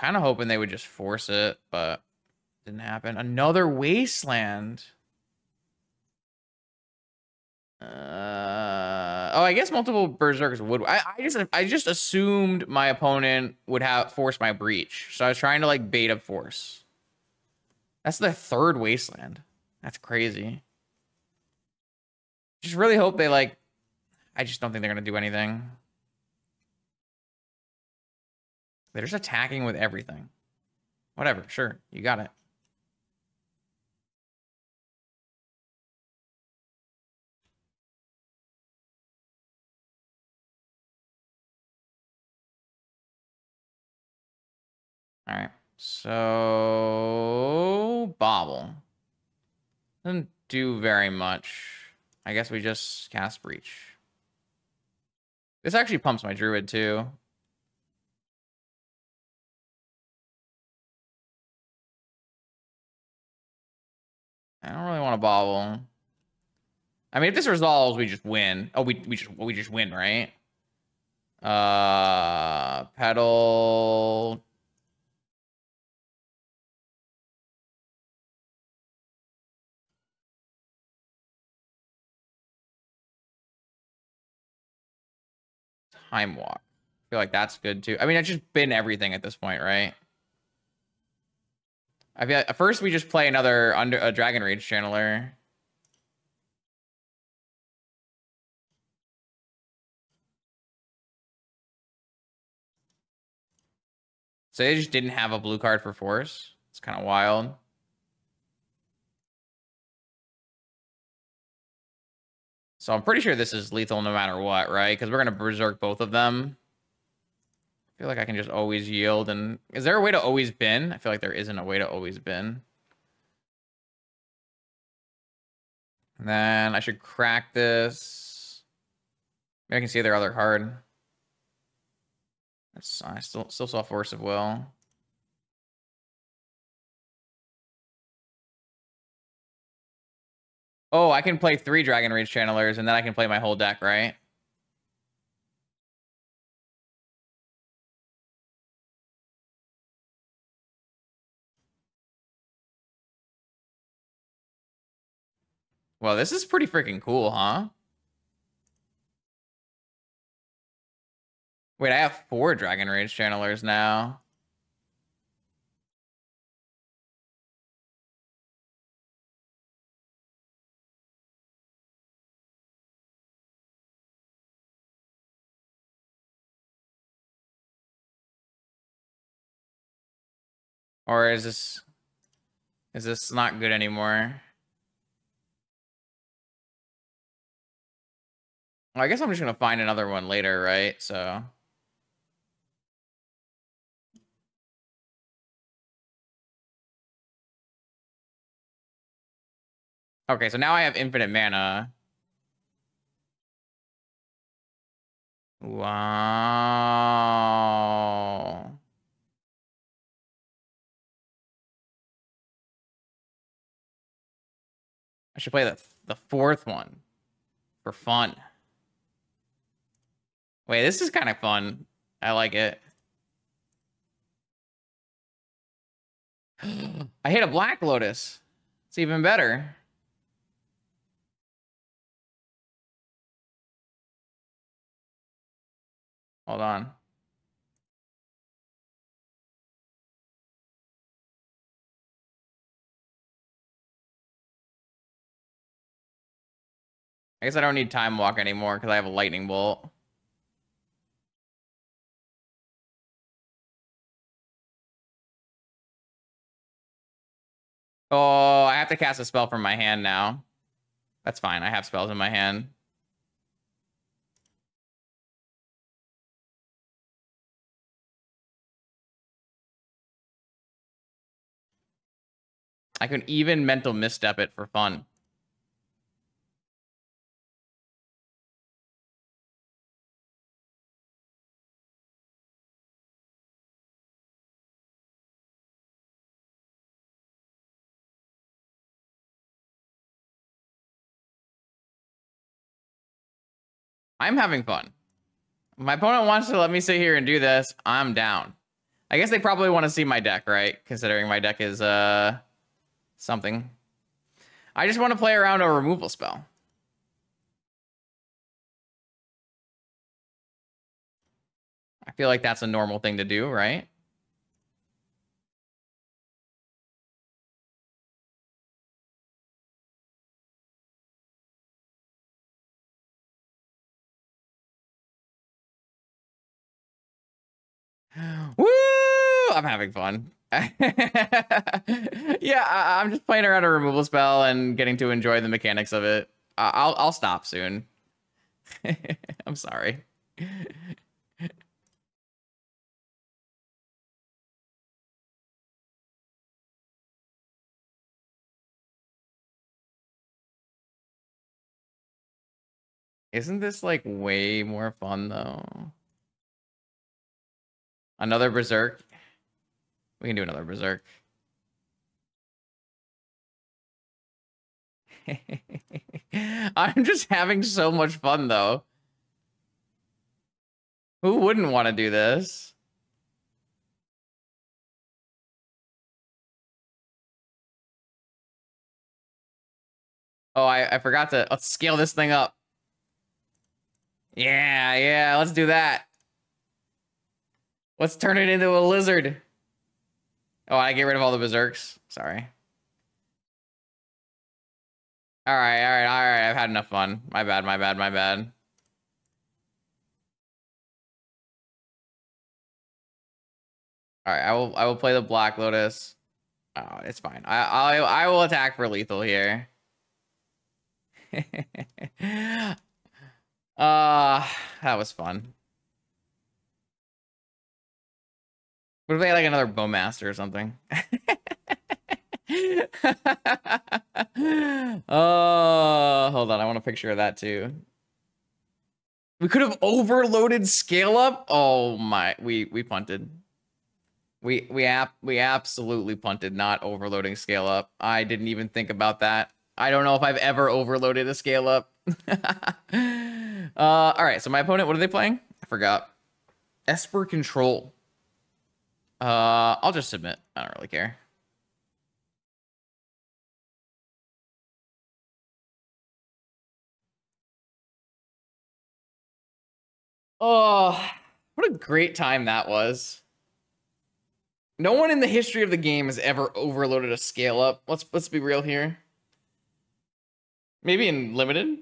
Kind of hoping they would just force it, but didn't happen. Another wasteland. Uh, oh, I guess multiple berserkers would. I, I just I just assumed my opponent would have force my breach, so I was trying to like beta force. That's the third wasteland. That's crazy. Just really hope they like. I just don't think they're gonna do anything. They're just attacking with everything. Whatever, sure, you got it. All right. So bauble. Doesn't do very much. I guess we just cast breach. This actually pumps my druid too. I don't really want to bauble. I mean, if this resolves, we just win. Oh, we we just we just win, right? Uh, petal. Time walk. I feel like that's good too. I mean, it's just been everything at this point, right? I feel like first we just play another under a Dragon Rage channeler. So they just didn't have a blue card for force. It's kind of wild. So I'm pretty sure this is lethal no matter what, right? Because we're going to berserk both of them. I feel like I can just always yield. And is there a way to always bin? I feel like there isn't a way to always bin. And then I should crack this. Maybe I can see their other card. That's I still still saw Force of Will. Oh, I can play three Dragon Rage Channelers, and then I can play my whole deck, right? Well, this is pretty freaking cool, huh? Wait, I have four Dragon Rage Channelers now. Or is this is this not good anymore? I guess I'm just gonna find another one later, right? So Okay, so now I have infinite mana. Wow. I should play the the fourth one for fun. Wait, this is kind of fun. I like it. I hit a Black Lotus. It's even better. Hold on. I guess I don't need time walk anymore because I have a lightning bolt. Oh, I have to cast a spell from my hand now. That's fine. I have spells in my hand. I can even mental misstep it for fun. I'm having fun. My opponent wants to let me sit here and do this. I'm down. I guess they probably want to see my deck, right? Considering my deck is uh something. I just want to play around a removal spell. I feel like that's a normal thing to do, right? Woo! I'm having fun. yeah, I, am just playing around a removal spell and getting to enjoy the mechanics of it. I I'll I'll stop soon. I'm sorry. Isn't this like way more fun though? Another berserk. We can do another berserk. I'm just having so much fun though. Who wouldn't want to do this? Oh, I, I forgot to let's scale this thing up. Yeah, yeah, let's do that. Let's turn it into a lizard. Oh, I get rid of all the berserks. Sorry. All right, all right, all right. I've had enough fun. My bad, my bad, my bad. All right, I will I will play the Black Lotus. Oh, it's fine. I I I will attack for lethal here. uh that was fun. What if they had like another bowmaster or something? oh, hold on. I want a picture of that too. We could have overloaded scale up. Oh my, we we punted. We we app we absolutely punted not overloading scale up. I didn't even think about that. I don't know if I've ever overloaded a scale up. uh, all right, so my opponent, what are they playing? I forgot. Esper Control. Uh, I'll just submit. I don't really care. Oh, what a great time that was. No one in the history of the game has ever overloaded a scale up. Let's let's be real here. Maybe in limited.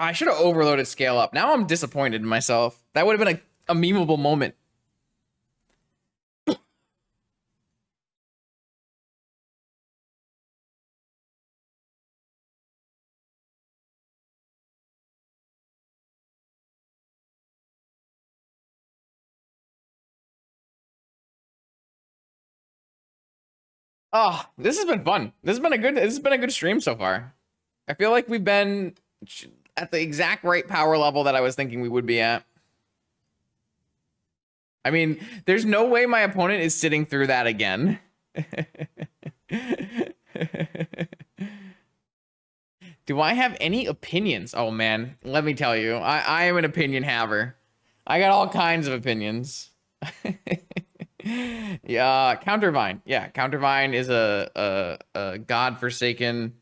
I should have overloaded scale up. Now I'm disappointed in myself. That would have been a, a memeable moment. Oh, this has been fun. This has been a good this has been a good stream so far. I feel like we've been at the exact right power level that I was thinking we would be at. I mean, there's no way my opponent is sitting through that again. Do I have any opinions? Oh man, let me tell you, I, I am an opinion haver. I got all kinds of opinions. yeah, Countervine. Yeah, Countervine is a a, a godforsaken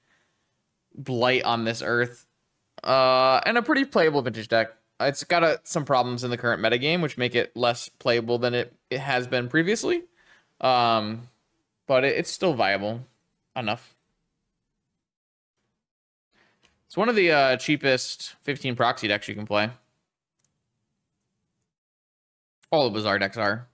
blight on this earth, uh, and a pretty playable vintage deck. It's got a, some problems in the current metagame, which make it less playable than it, it has been previously. Um, but it, it's still viable enough. It's one of the uh, cheapest 15 proxy decks you can play. All the Bazaar decks are.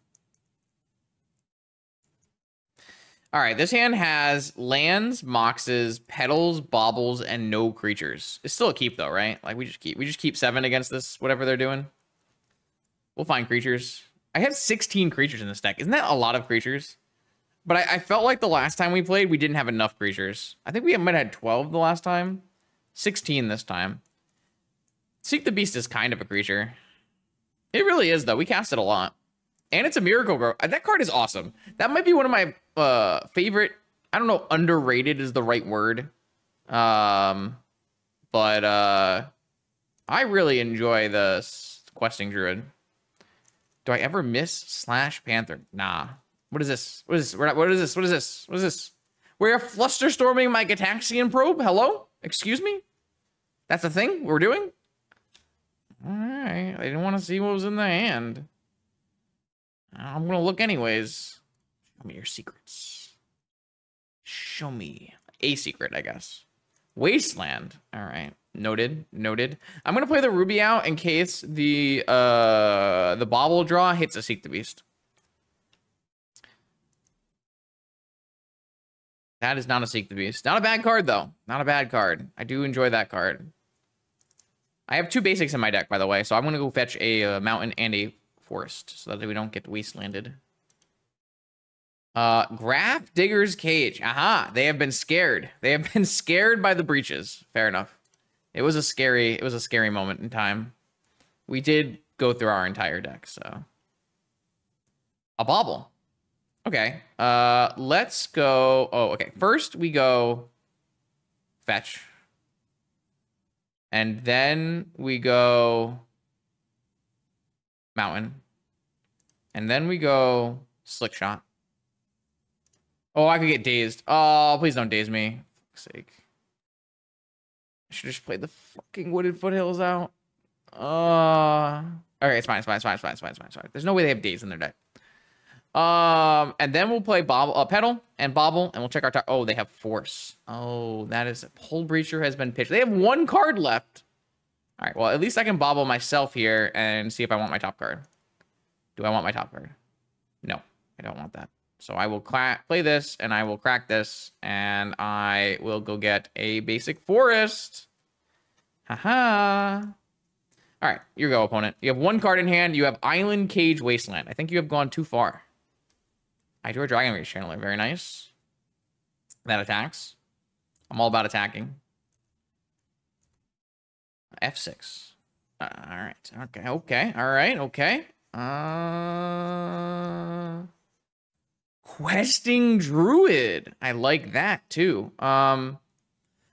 All right, this hand has lands, moxes, petals, baubles, and no creatures. It's still a keep though, right? Like we just keep we just keep seven against this, whatever they're doing. We'll find creatures. I have 16 creatures in this deck. Isn't that a lot of creatures? But I, I felt like the last time we played, we didn't have enough creatures. I think we might have had 12 the last time. 16 this time. Seek the Beast is kind of a creature. It really is, though. We cast it a lot. And it's a Miracle-Gro. That card is awesome. That might be one of my uh, favorite. I don't know, underrated is the right word. Um, but uh, I really enjoy the questing druid. Do I ever miss slash panther? Nah. What is this? What is this? What is this? What is this? What is this? We're fluster storming my Gitaxian probe. Hello? Excuse me? That's a thing we're doing? All right. I didn't want to see what was in the hand. I'm gonna look anyways. Show me your secrets. Show me a secret, I guess. Wasteland. All right. Noted. Noted. I'm gonna play the ruby out in case the uh the bauble draw hits a seek the beast. That is not a seek the beast. Not a bad card though. Not a bad card. I do enjoy that card. I have two basics in my deck, by the way, so I'm gonna go fetch a uh, mountain and a forest so that we don't get wastelanded. Uh, Grafdigger's Cage. Aha, they have been scared. They have been scared by the breaches. Fair enough. It was a scary, it was a scary moment in time. We did go through our entire deck, so. A bauble. Okay. Uh, let's go. Oh, okay. First we go fetch. And then we go mountain. And then we go slickshot. Oh, I could get dazed. Oh, please don't daze me. For sake. I should just play the fucking wooded foothills out. Uh okay, it's fine, it's fine, it's fine, it's fine, it's fine, it's fine, it's fine. There's no way they have Daze in their deck. Um, and then we'll play bauble, uh, petal and bauble, and we'll check our top. Oh, they have force. Oh, that is Hullbreacher has been pitched. They have one card left. All right. Well, at least I can bauble myself here and see if I want my top card. Do I want my top card? No, I don't want that. So I will play this, and I will crack this, and I will go get a basic forest. Haha. -ha. All right, you go, opponent. You have one card in hand. You have Island Cage Wasteland. I think you have gone too far. I do a Dragon Rage Channeler. Very nice. That attacks. I'm all about attacking. F6. Uh, all right. Okay. Okay. All right. Okay. Uh, questing Druid. I like that too. Um,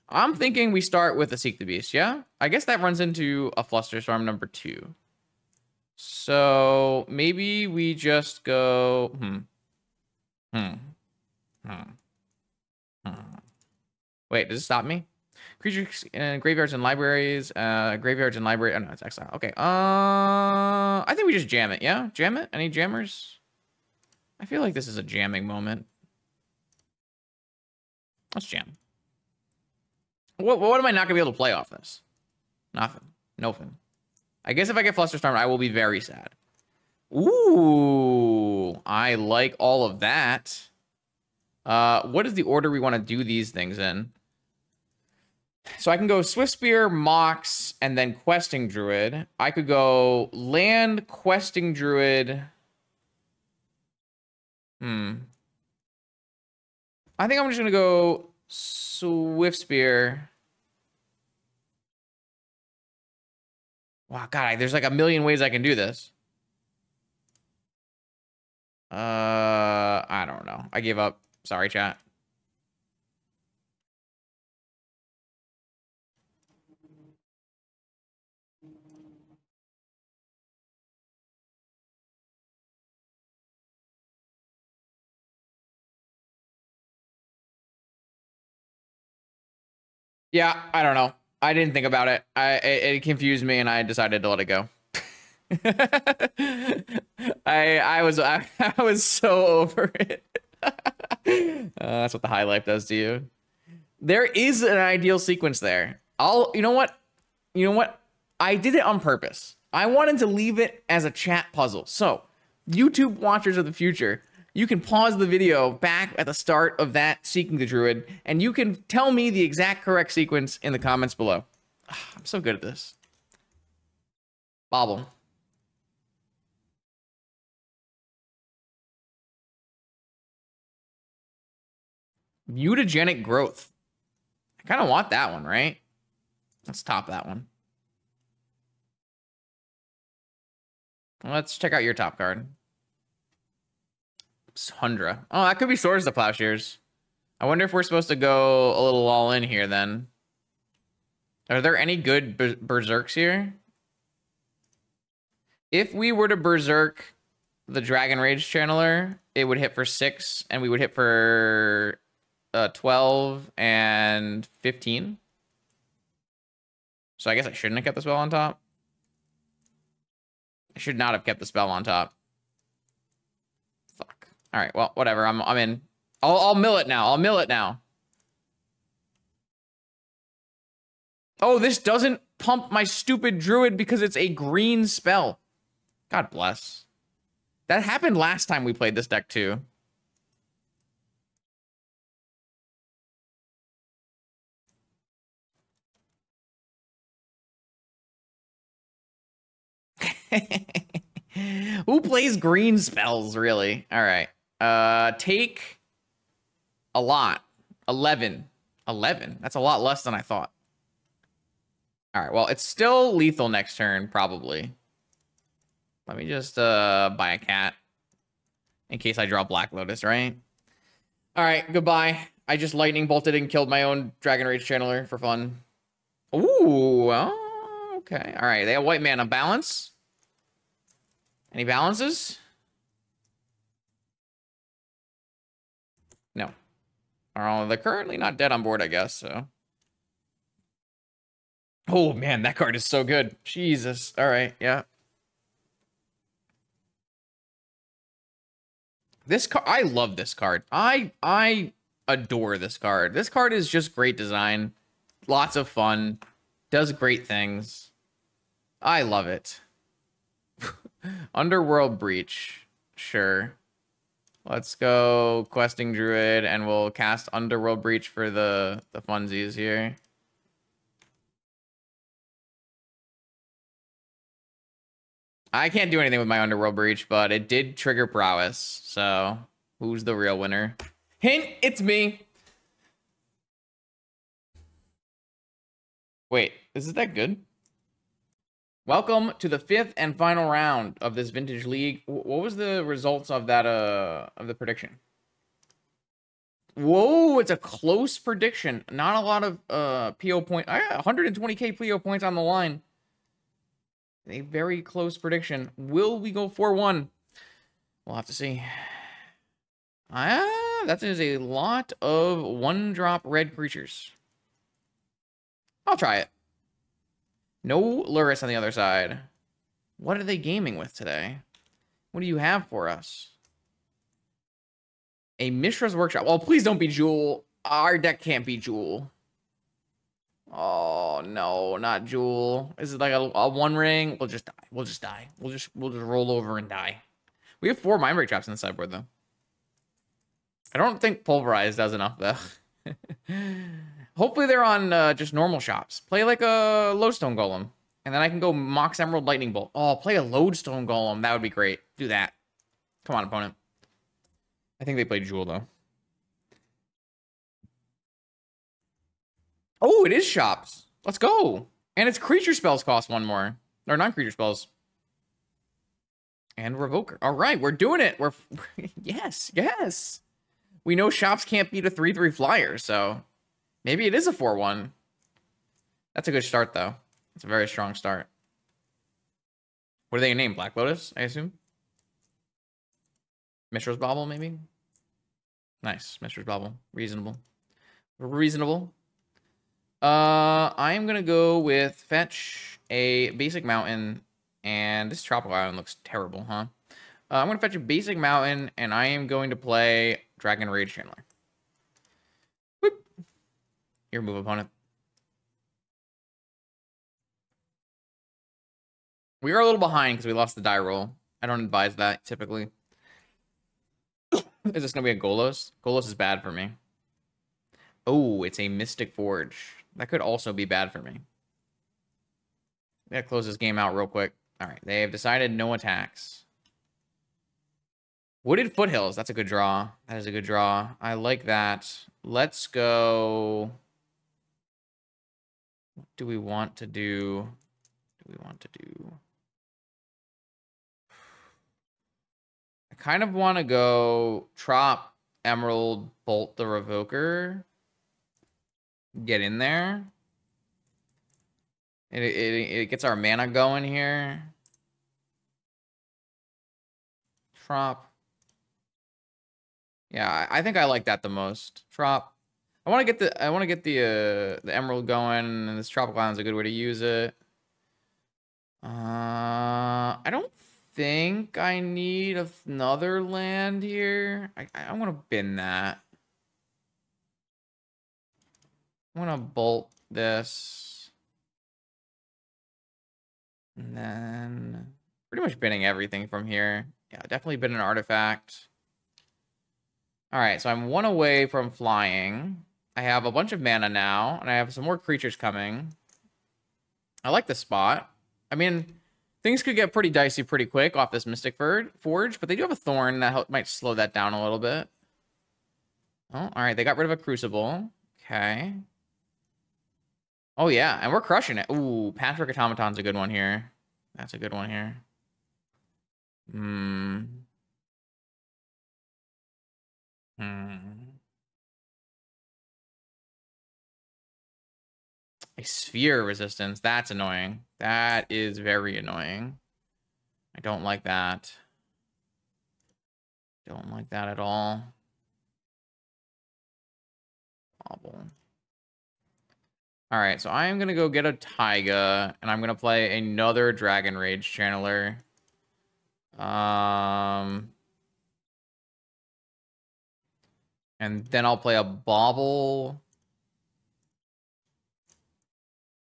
I'm thinking we start with a Seek the Beast. Yeah. I guess that runs into a Flusterstorm number two. So maybe we just go. Hmm. Hmm. Hmm. Hmm. Wait, does it stop me? Creatures in graveyards and libraries. Uh, graveyards and library. Oh no, it's exile. Okay. Uh, I think we just jam it. Yeah, jam it. Any jammers? I feel like this is a jamming moment. Let's jam. What, what am I not gonna be able to play off this? Nothing. Nothing. I guess if I get Flusterstorm, I will be very sad. Ooh, I like all of that. Uh, what is the order we want to do these things in? So I can go Swiftspear, Mox, and then Questing Druid. I could go Land, Questing Druid. Hmm. I think I'm just going to go Swiftspear. Wow, God, there's like a million ways I can do this. Uh, I don't know. I gave up. Sorry, chat. Yeah, I don't know. I didn't think about it. I it, it confused me, and I decided to let it go. I I was I, I, was so over it. uh, that's what the high life does to you. There is an ideal sequence there. I'll you know what? You know what? I did it on purpose. I wanted to leave it as a chat puzzle. So, YouTube watchers of the future, you can pause the video back at the start of that Seeking the Druid, and you can tell me the exact correct sequence in the comments below. Ah, I'm so good at this. Bauble. Mutagenic growth. I kind of want that one, right? Let's top that one. Let's check out your top card. Tundra. Oh, that could be Swords to Plowshares. I wonder if we're supposed to go a little all in here then. Are there any good Berserks here? If we were to Berserk the Dragon Rage Channeler, it would hit for 6, and we would hit for uh, 12 and 15. So I guess I shouldn't have kept the spell on top. I should not have kept the spell on top. All right, well, whatever. I'm I'm in. I'll I'll mill it now. I'll mill it now. Oh, this doesn't pump my stupid druid because it's a green spell. God bless. That happened last time we played this deck too. Who plays green spells, really? All right. Uh, take a lot. 11. 11. That's a lot less than I thought. All right. Well, it's still lethal next turn, probably. Let me just uh buy a cat in case I draw Black Lotus, right? All right. Goodbye. I just lightning bolted and killed my own Dragon Rage channeler for fun. Ooh. Oh, okay. All right. They have white Man mana balance. Any balances? Oh, they're currently not dead on board, I guess, so. Oh, man, that card is so good. Jesus. All right, yeah. This card, I love this card. I I adore this card. This card is just great design. Lots of fun. Does great things. I love it. Underworld Breach. Sure. Let's go questing druid and we'll cast Underworld Breach for the, the funsies here. I can't do anything with my Underworld Breach, but it did trigger prowess. So who's the real winner? Hint, it's me. Wait, is it that good? Welcome to the fifth and final round of this vintage league. What was the results of that uh of the prediction? Whoa, it's a close prediction. Not a lot of uh PO point. I got 120k PO points on the line. A very close prediction. Will we go 4-1? We'll have to see. Ah, that is a lot of one-drop red creatures. I'll try it. No Lurrus on the other side. What are they gaming with today? What do you have for us? A Mishra's Workshop. Well, please don't be Jewel. Our deck can't be Jewel. Oh no, not Jewel. Is it like a, a, one ring? We'll just die. We'll just die. We'll just we'll just roll over and die. We have four Mindbreak Traps in the sideboard though. I don't think pulverize does enough though. Hopefully they're on uh, just normal shops. Play like a lodestone golem. And then I can go Mox Emerald Lightning Bolt. Oh, play a lodestone golem. That would be great. Do that. Come on, opponent. I think they played Jewel, though. Oh, it is shops. Let's go. And its creature spells cost one more. Or non-creature spells. And Revoker. All right, we're doing it. We're... yes, yes. We know shops can't beat a 3-3 flyer, so Maybe it is a 4-1. That's a good start, though. It's a very strong start. What are they name? Black Lotus, I assume? Mishra's Bauble, maybe? Nice. Mishra's Bauble. Reasonable. Reasonable. Uh, I am going to go with fetch a basic mountain. And this tropical island looks terrible, huh? Uh, I'm going to fetch a basic mountain, and I am going to play Dragon Rage Channeler. Your move, opponent. We are a little behind because we lost the die roll. I don't advise that typically. is this going to be a Golos? Golos is bad for me. Oh, it's a Mystic Forge. That could also be bad for me. Yeah, close this game out real quick. All right, they have decided no attacks. Wooded Foothills. That's a good draw. That is a good draw. I like that. Let's go do we want to do? Do we want to do? I kind of want to go Trop, Emerald, Bolt the Revoker. Get in there. It, it, it gets our mana going here. Trop. Yeah, I think I like that the most. Trop. I want to get the I want to get the uh, the emerald going, and this tropical island's a good way to use it. Uh, I don't think I need another land here. I I want to bin that. I want to bolt this, and then pretty much binning everything from here. Yeah, definitely bin an artifact. All right, so I'm one away from flying. I have a bunch of mana now, and I have some more creatures coming. I like the spot. I mean, things could get pretty dicey pretty quick off this Mystic Forge, but they do have a Thorn that might slow that down a little bit. Oh, all right. They got rid of a Crucible. Okay. Oh, yeah. And we're crushing it. Ooh, Patchwork Automaton's a good one here. That's a good one here. Hmm. Hmm. A sphere resistance. That's annoying. That is very annoying. I don't like that. Don't like that at all. Bauble. All right, so I am going to go get a Taiga, and I'm going to play another Dragon Rage Channeler. Um, and then I'll play a Bauble.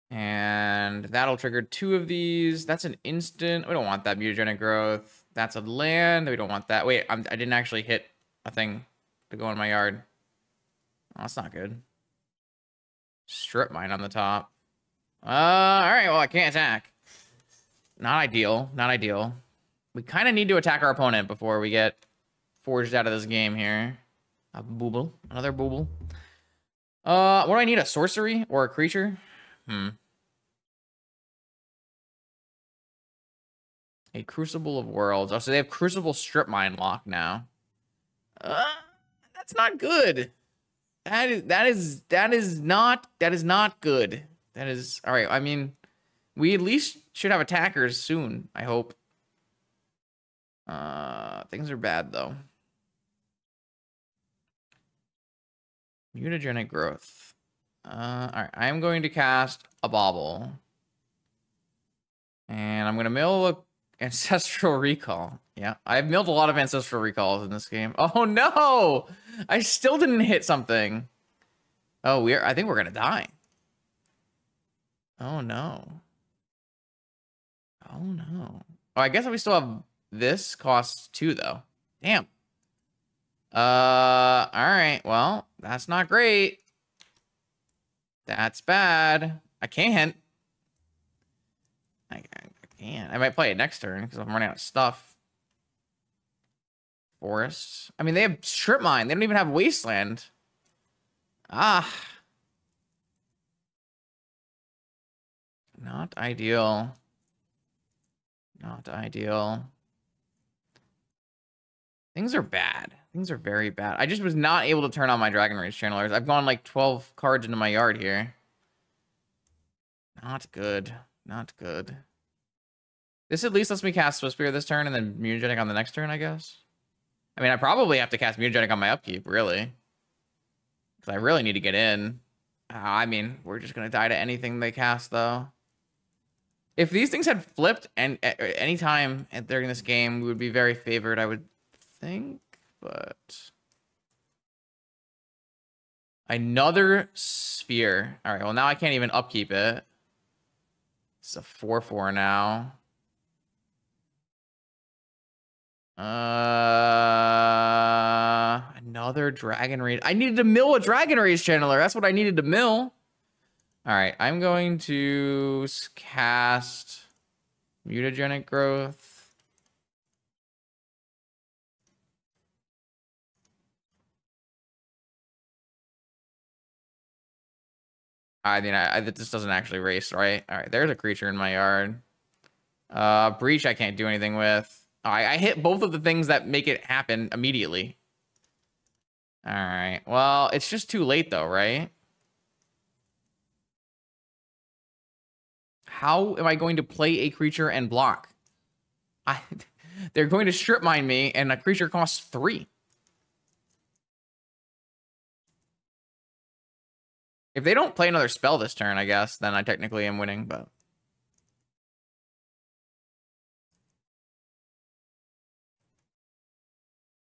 And that'll trigger two of these. That's an instant. We don't want that mutagenic growth. That's a land. We don't want that. Wait, I'm, I did not actually hit a thing to go in my yard. Oh, that's not good. Strip mine on the top. Uh, all right. Well, I can't attack. Not ideal. Not ideal. We kind of need to attack our opponent before we get forged out of this game here. A bauble. Another bauble. Uh, what do I need? A sorcery or a creature? Hmm. A Crucible of Worlds. Oh, so they have Crucible Strip Mine lock now. Uh, that's not good. That is that is that is not that is not good. That is all right. I mean, we at least should have attackers soon. I hope. Uh, things are bad though. Mutagenic growth. Uh, all right. I'm going to cast a bauble, and I'm gonna mill a ancestral recall. Yeah, I've milled a lot of ancestral recalls in this game. Oh no! I still didn't hit something. Oh, we're I think we're gonna die. Oh no. Oh no. Oh, I guess we still have this costs two though. Damn. Uh alright, well, that's not great. That's bad. I can't. I, I can't. I might play it next turn because I'm running out of stuff. Forest. I mean, they have strip mine. They don't even have wasteland. Ah. Not ideal. Not ideal. Things are bad. Things are very bad. I just was not able to turn on my Dragon Rage channelers. I've gone like 12 cards into my yard here. Not good. Not good. This at least lets me cast Swiftspear this turn and then Mutagenic on the next turn, I guess. I mean, I probably have to cast Mutagenic on my upkeep, really. Because I really need to get in. Uh, I mean, we're just going to die to anything they cast, though. If these things had flipped and at any time during this game, we would be very favored, I would think. But another sphere. All right. Well, now I can't even upkeep it. It's a four four now. Uh, another Dragon Rage. I needed to mill a Dragon Rage channeler. That's what I needed to mill. All right, I'm going to cast mutagenic growth. I mean, I, I, this doesn't actually race, right? All right, there's a creature in my yard. Uh, breach, I can't do anything with. I, I hit both of the things that make it happen immediately. All right. Well, it's just too late though, right? How am I going to play a creature and block? I, they're going to strip mine me, and a creature costs three. If they don't play another spell this turn, I guess, then I technically am winning, but...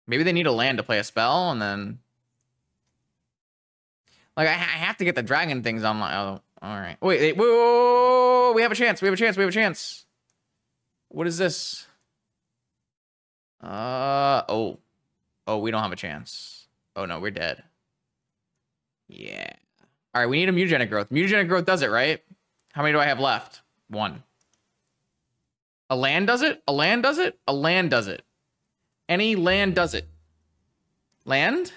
Maybe they need a land to play a spell, and then... Like, I, I have to get the dragon things on. Oh, alright. Wait, wait, whoa, whoa, whoa, we have a chance, we have a chance, we have a chance. What is this? Uh, oh. Oh, we don't have a chance. Oh, no, we're dead. Yeah. All right, we need a mutagenic growth. Mutagenic growth does it, right? How many do I have left? One. A land does it? A land does it? A land does it. Any land does it. Land?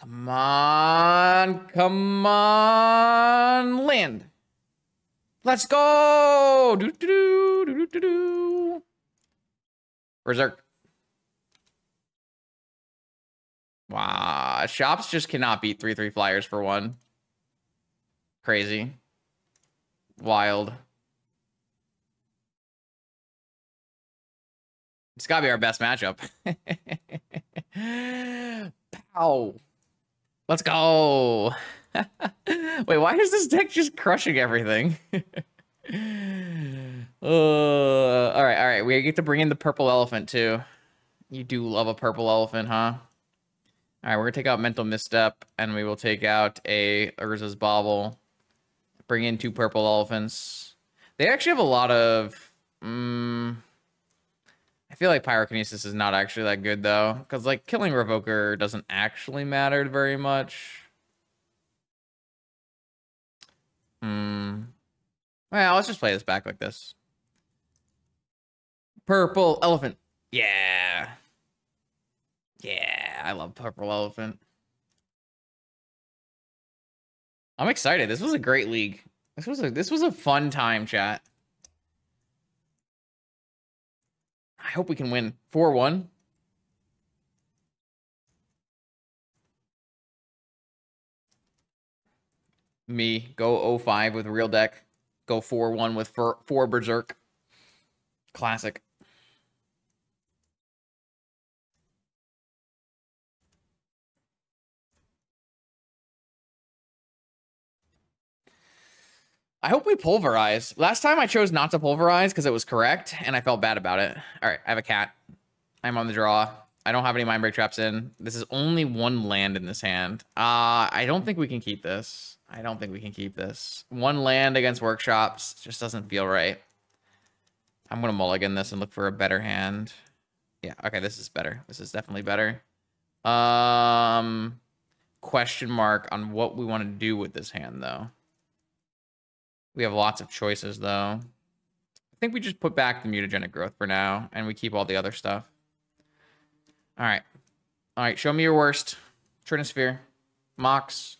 Come on. Come on. Land. Let's go. Do, do, do, do, do, do. Berserk. Wow. Shops just cannot beat 3 3 flyers for one. Crazy. Wild. It's got to be our best matchup. Pow. Let's go. Wait, why is this deck just crushing everything? uh, all right, all right. We get to bring in the purple elephant too. You do love a purple elephant, huh? All right, we're gonna take out mental misstep, and we will take out a Urza's bauble. Bring in two purple elephants. They actually have a lot of. Um, I feel like pyrokinesis is not actually that good though, because like killing Revoker doesn't actually matter very much. Hmm. Well, let's just play this back like this. Purple elephant. Yeah. Yeah, I love purple elephant. I'm excited. This was a great league. This was a this was a fun time, chat. I hope we can win 4-1. Me go 05 with real deck. Go 4-1 with 4, four Berserk. Classic. I hope we pulverize. Last time I chose not to pulverize because it was correct, and I felt bad about it. All right, I have a cat. I'm on the draw. I don't have any Mindbreak Traps in. This is only one land in this hand. Uh, I don't think we can keep this. I don't think we can keep this. One land against Workshops just doesn't feel right. I'm going to mulligan this and look for a better hand. Yeah, okay, this is better. This is definitely better. Um, question mark on what we want to do with this hand, though. We have lots of choices, though. I think we just put back the mutagenic growth for now, and we keep all the other stuff. All right. All right, show me your worst. Trinisphere, Mox,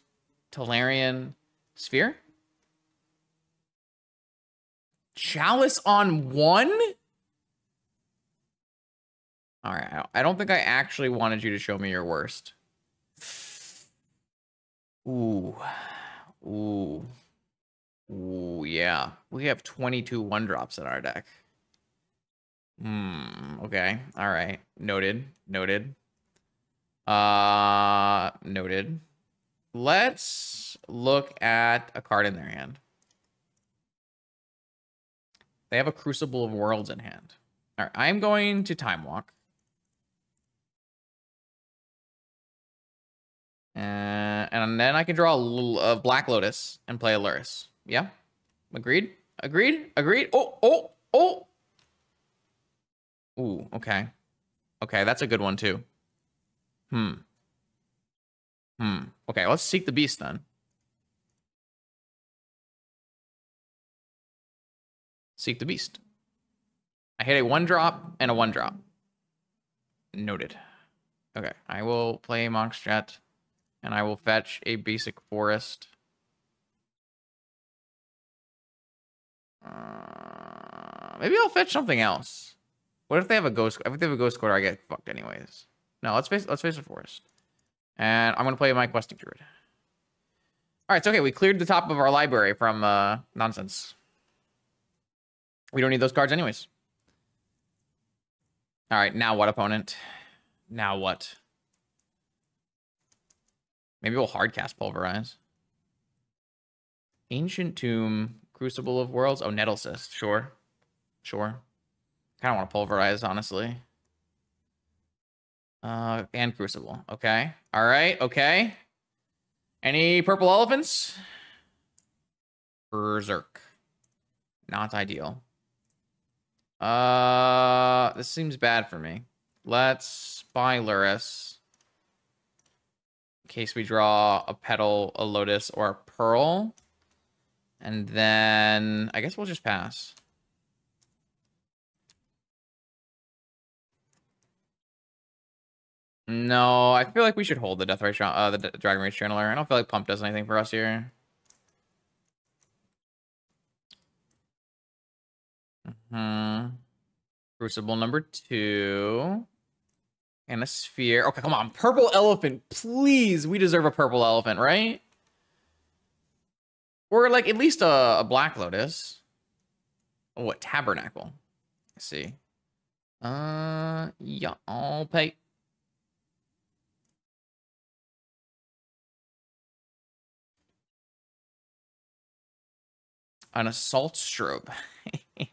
Tolarian, Sphere? Chalice on one? All right, I don't think I actually wanted you to show me your worst. Ooh. Ooh. Ooh, yeah. We have 22 one drops in our deck. Hmm. Okay. All right. Noted. Noted. Uh, noted. Let's look at a card in their hand. They have a Crucible of Worlds in hand. All right. I'm going to Time Walk. Uh, and then I can draw a, a Black Lotus and play a Lurrus. Yeah. Agreed. Agreed. Agreed. Oh, oh, oh. Ooh, okay. Okay, that's a good one too. Hmm. Hmm. Okay, let's seek the beast then. Seek the beast. I hit a one drop and a one drop. Noted. Okay, I will play Mox Jet and I will fetch a basic forest. Uh, maybe I'll fetch something else. What if they have a ghost? If they have a ghost quarter, I get fucked anyways. No, let's face let's face the forest. And I'm gonna play my questing druid. All right, so okay. We cleared the top of our library from uh, nonsense. We don't need those cards anyways. All right, now what, opponent? Now what? Maybe we'll hardcast Pulverize. Ancient Tomb, Crucible of Worlds. Oh, Nettle. Sure. Sure. Kind of want to pulverize, honestly. Uh, and Crucible. Okay. All right. Okay. Any purple elephants? Berserk. Not ideal. Uh, this seems bad for me. Let's buy Lurrus. In case we draw a petal, a lotus, or a pearl. And then I guess we'll just pass. No, I feel like we should hold the Death Ray, uh, the Dragon Rage Channeler. I don't feel like Pump does anything for us here. Hmm. Crucible number two. And a sphere. Okay, come on. Purple elephant. Please. We deserve a purple elephant, right? Or like at least a, a black lotus. Oh, what tabernacle? Let's see. Uh yeah, I'll pay. An assault strobe.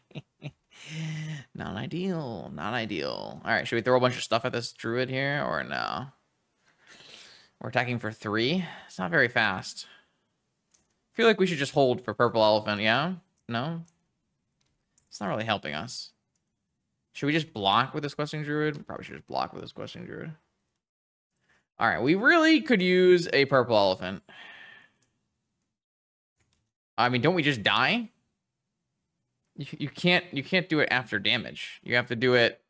not ideal. Not ideal. All right, should we throw a bunch of stuff at this druid here or no? We're attacking for three. It's not very fast. Feel like we should just hold for purple elephant. Yeah? No? It's not really helping us. Should we just block with this questing druid? Probably should just block with this questing druid. All right, we really could use a purple elephant. I mean, don't we just die? You, you can't you can't do it after damage. You have to do it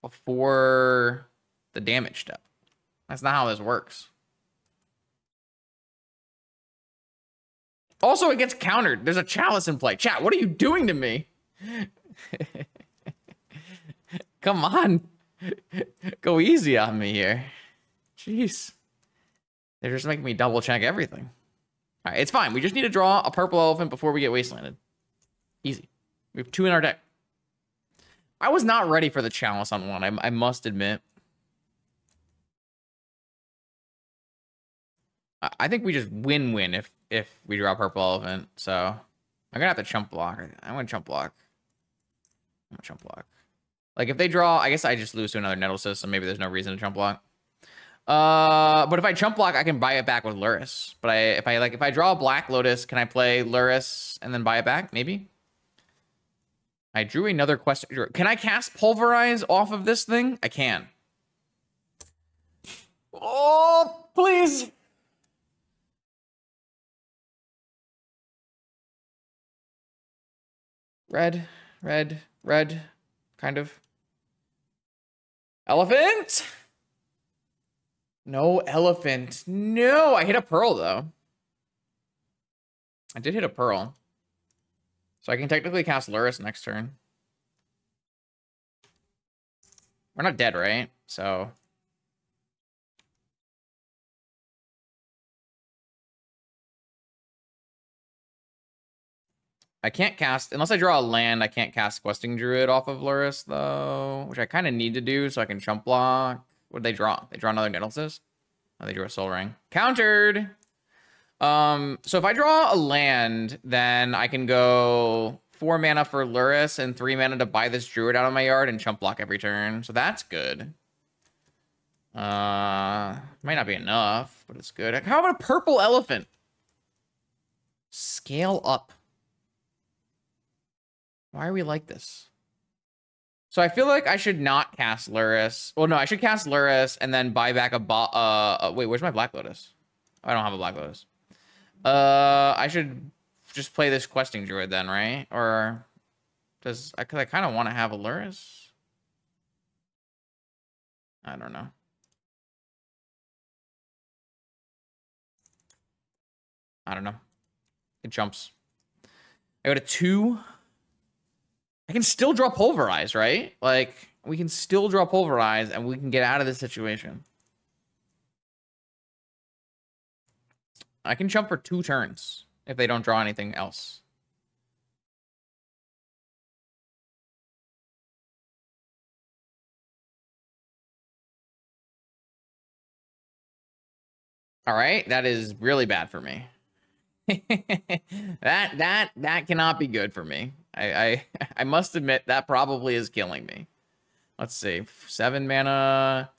before the damage step. That's not how this works. Also, it gets countered. There's a chalice in play. Chat, what are you doing to me? Come on. Go easy on me here. Jeez. They're just making me double check everything. All right, it's fine. We just need to draw a purple elephant before we get wastelanded. Easy. We have two in our deck. I was not ready for the chalice on one, I, I must admit. I, think we just win-win if if we draw purple elephant. So I'm gonna have to chump block. I'm gonna chump block. I'm gonna chump block. Like if they draw, I guess I just lose to another Nettlecyst. maybe there's no reason to chump block. Uh, but if I chump block, I can buy it back with Lurrus. But I, if I like, if I draw a Black Lotus, can I play Lurrus and then buy it back? Maybe. I drew another question. Can I cast Pulverize off of this thing? I can. Oh, please. Red, red, red, kind of. Elephant? No elephant. No, I hit a pearl though. I did hit a pearl. So I can technically cast Lurrus next turn. We're not dead, right? So... I can't cast, unless I draw a land, I can't cast Questing Druid off of Lurrus, though, which I kind of need to do so I can chump block. What did they draw? They draw another Nettlecyst? Oh, they drew a Soul Ring. Countered! Um, so if I draw a land, then I can go four mana for Lurrus and three mana to buy this Druid out of my yard and chump block every turn. So that's good. Uh, might not be enough, but it's good. How about a purple elephant? Scale up. Why are we like this? So I feel like I should not cast Lurrus. Well, no, I should cast Lurrus and then buy back a bot. Uh, uh, wait, where's my Black Lotus? I don't have a Black Lotus. Uh, I should just play this questing druid then, right? Or does I? Cause I kind of want to have a Lurrus. I don't know. I don't know. It jumps. I go to two. I can still draw pulverize, right? Like we can still draw pulverize and we can get out of this situation. I can jump for two turns if they don't draw anything else. All right, that is really bad for me. that that that cannot be good for me. I, I I must admit that probably is killing me. Let's see, seven mana,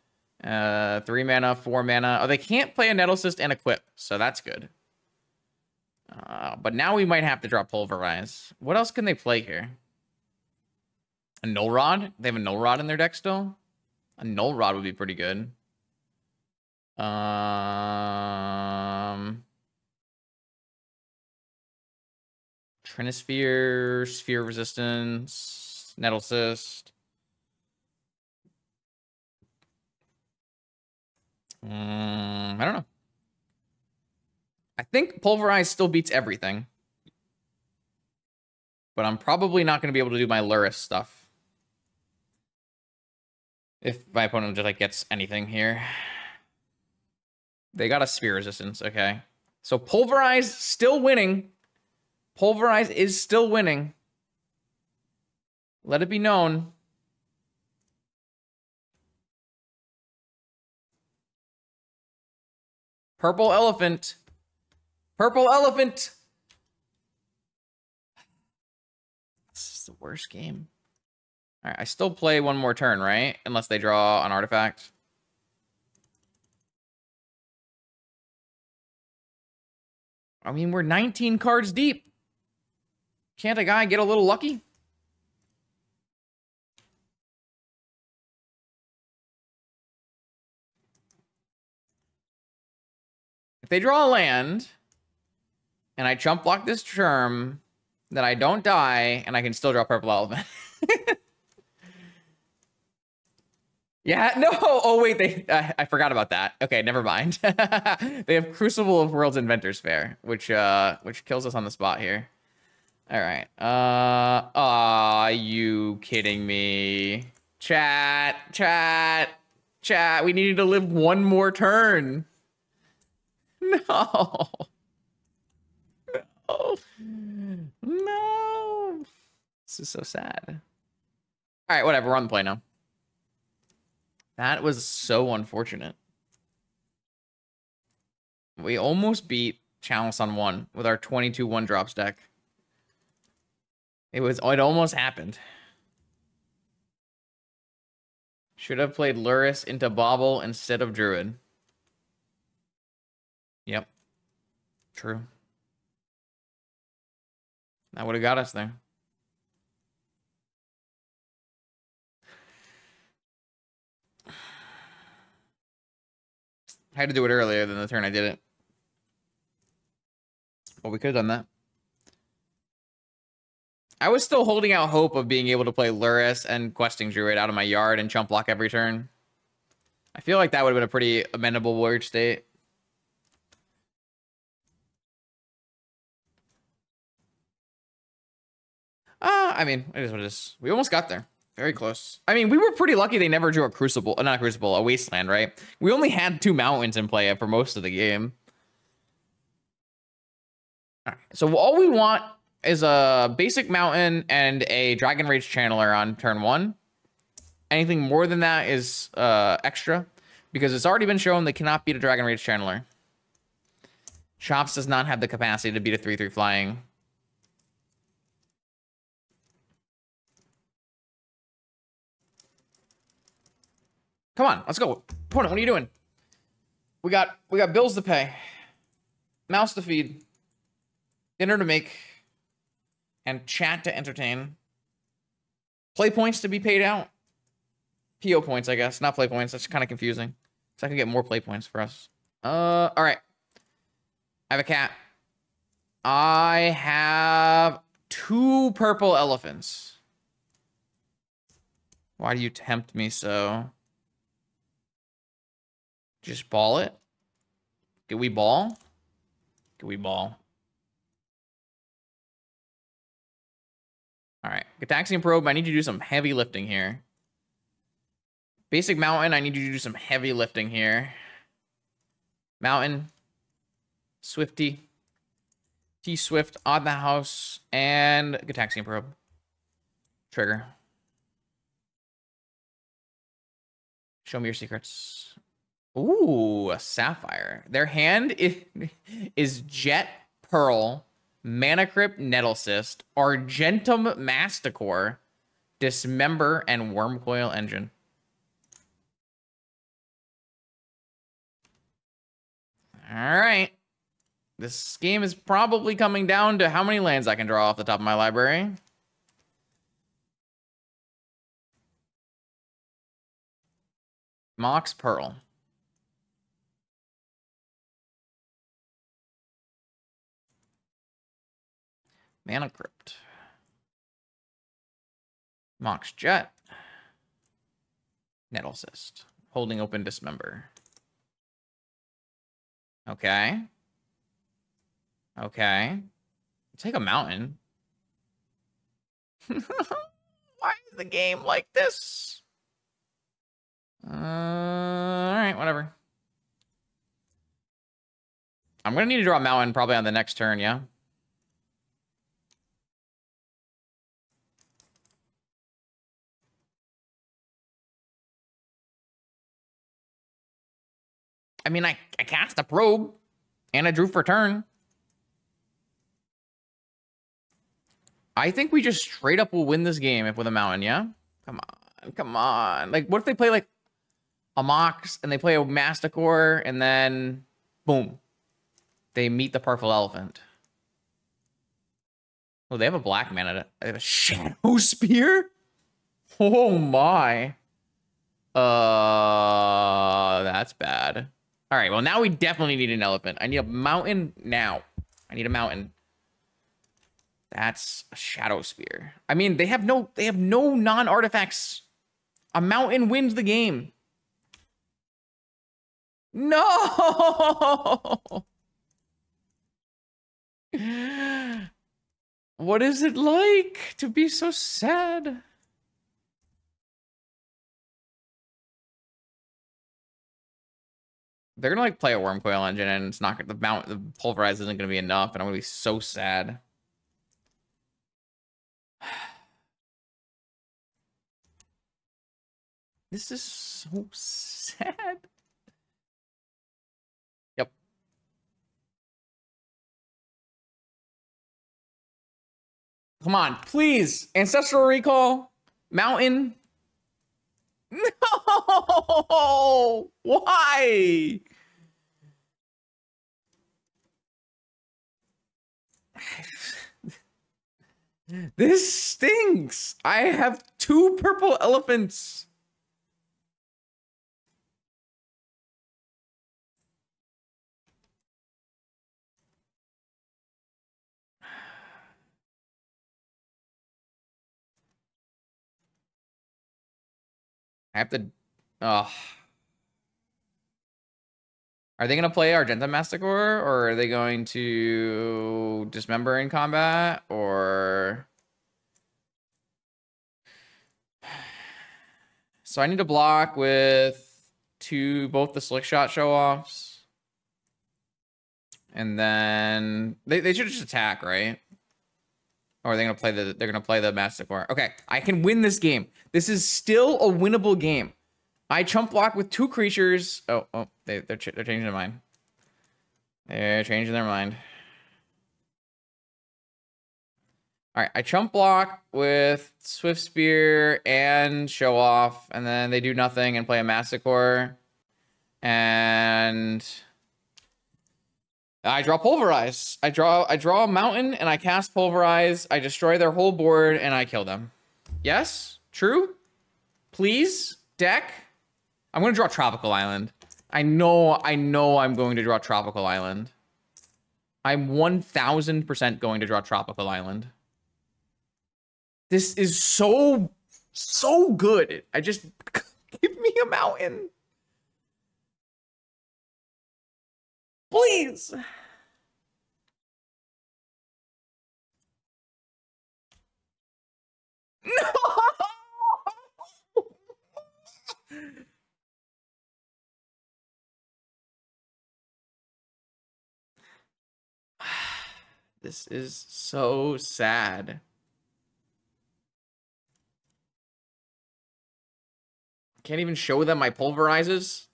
uh, three mana, four mana. Oh, they can't play a Nettlecyst and equip, so that's good. Uh, but now we might have to drop Pulverize. What else can they play here? A Null Rod? They have a Null Rod in their deck still? A Null Rod would be pretty good. Um, Trinisphere, Sphere Resistance, Nettle Cyst. Mm, I don't know. I think Pulverize still beats everything. But I'm probably not going to be able to do my Lurrus stuff. If my opponent just like gets anything here. They got a Sphere Resistance, okay. So Pulverize still winning. Pulverize is still winning. Let it be known. Purple elephant. Purple elephant. This is the worst game. All right, I still play one more turn, right? Unless they draw an artifact. I mean, we're 19 cards deep. Can't a guy get a little lucky? If they draw a land, and I chump block this term, then I don't die, and I can still draw Purple Elephant. yeah, no. Oh, wait, they. Uh, I forgot about that. Okay, never mind. they have Crucible of Worlds Inventors Fair, which uh, which kills us on the spot here. All right. Uh, are you kidding me? Chat, chat, chat. We needed to live one more turn. No. No. No. This is so sad. All right, whatever. We're on the play now. That was so unfortunate. We almost beat Chalice on one with our 22 one drops deck. It was it almost happened. Should have played Lurrus into Bauble instead of Druid. Yep. True. That would have got us there. I had to do it earlier than the turn I did it. Well, we could have done that. I was still holding out hope of being able to play Lurrus and Questing Druid out of my yard and chump block every turn. I feel like that would have been a pretty amenable warrior state. Uh, I mean, it is what it is. We almost got there. Very close. I mean, we were pretty lucky they never drew a Crucible. Not a Crucible, a Wasteland, right? We only had two mountains in play for most of the game. All right. So all we want is a basic mountain and a Dragon Rage Channeler on turn one. Anything more than that is uh, extra because it's already been shown they cannot beat a Dragon Rage Channeler. Shops does not have the capacity to beat a 3-3 flying. Come on, let's go. Opponent, what are you doing? We got we got bills to pay. Mouse to feed. Dinner to make. And chat to entertain. Play points to be paid out. PO points, I guess. Not play points. That's kind of confusing. So I can get more play points for us. Uh, all right. I have a cat. I have two purple elephants. Why do you tempt me so? Just ball it. Can we ball? Can we ball? All right. Gitaxian Probe, I need you to do some heavy lifting here. Basic Mountain, I need you to do some heavy lifting here. Mountain. Swifty. T-Swift, Odd the House, and Gitaxian Probe. Trigger. Show me your secrets. Ooh, a sapphire. Their hand is, is Jet Pearl, Mana Crypt Nettlecyst, Argentum Masticore, Dismember, and Wurmcoil Engine. All right. This game is probably coming down to how many lands I can draw off the top of my library. Mox Pearl. Mana Crypt. Mox Jet. Nettle Cyst. Holding open Dismember. Okay. Okay. Take a mountain. Why is the game like this? Uh, all right, whatever. I'm going to need to draw a mountain probably on the next turn, yeah? I mean, I, I cast a probe and I drew for turn. I think we just straight up will win this game if with a mountain, yeah? Come on, come on. Like, what if they play like a Mox and they play a Masticore and then boom, they meet the purple elephant. Oh, they have a black mana. They have a shadow spear. Oh my. Uh, that's bad. All right. Well, now we definitely need an elephant. I need a mountain now. I need a mountain. That's a shadow spear. I mean, they have no they have no non-artifacts. A mountain wins the game. No. What is it like to be so sad? They're gonna like play a Wurmcoil Engine and it's not the mount the pulverize isn't gonna be enough, and I'm gonna be so sad. This is so sad. Yep. Come on, please. Ancestral Recall. Mountain. No! Why? This stinks. I have two purple elephants. I have to. Oh. Are they going to play Argentum Masticore or are they going to dismember in combat or. So I need to block with two, both the slickshot show offs. And then they, they should just attack, right? Or are they gonna play the they're gonna play the Masticore. Okay, I can win this game. This is still a winnable game. I chump block with two creatures. Oh, oh, they, they're they're changing their mind. They're changing their mind. All right, I chump block with Swiftspear and Show Off, and then they do nothing and play a Masticore. And I draw pulverize. I draw I draw a mountain and I cast pulverize. I destroy their whole board and I kill them. Yes? True? Please? Deck? I'm gonna draw Tropical Island. I know, I know I'm going to draw Tropical Island. I'm 1000% going to draw Tropical Island. This is so, so good. I just, give me a mountain. Please. No! This is so sad. Can't even show them my pulverizes.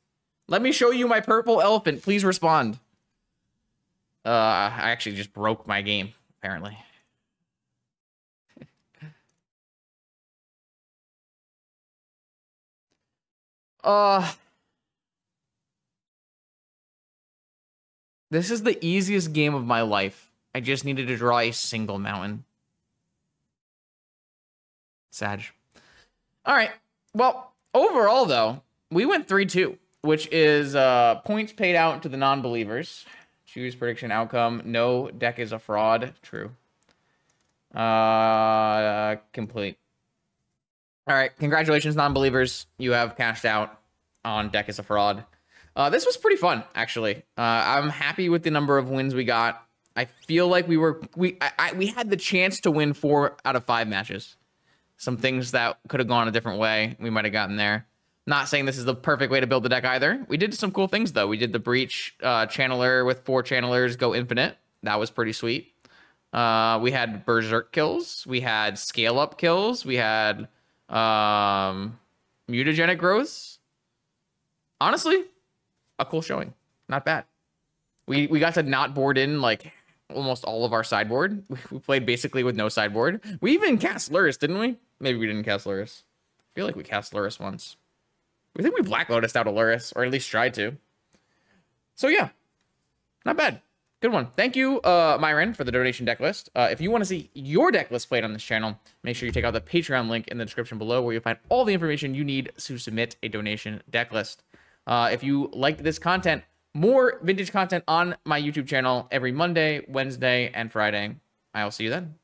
Let me show you my purple elephant. Please respond. Uh, I actually just broke my game, apparently. uh... This is the easiest game of my life. I just needed to draw a single mountain. Sag. All right. Well, overall, though, we went 3-2, which is uh, points paid out to the non-believers. Choose prediction outcome. No deck is a fraud. True. Uh, complete. All right, congratulations, non-believers. You have cashed out on Deck is a fraud. Uh, this was pretty fun, actually. Uh, I'm happy with the number of wins we got. I feel like we were we I, I, we had the chance to win four out of five matches. Some things that could have gone a different way, we might have gotten there. Not saying this is the perfect way to build the deck either. We did some cool things though. We did the breach uh, channeler with four channelers go infinite. That was pretty sweet. Uh, we had berserk kills. We had scale up kills. We had um, mutagenic growths. Honestly, a cool showing. Not bad. We we got to not board in like almost all of our sideboard. We played basically with no sideboard. We even cast Lurrus, didn't we? Maybe we didn't cast Lurrus. I feel like we cast Lurrus once. We think we Black Lotus out of Lurrus, or at least tried to. So yeah, not bad. Good one. Thank you, uh, Myron, for the donation deck list. Uh, if you want to see your deck list played on this channel, make sure you check out the Patreon link in the description below where you'll find all the information you need to submit a donation deck list. Uh, if you liked this content, more vintage content on my YouTube channel every Monday, Wednesday, and Friday. I'll see you then.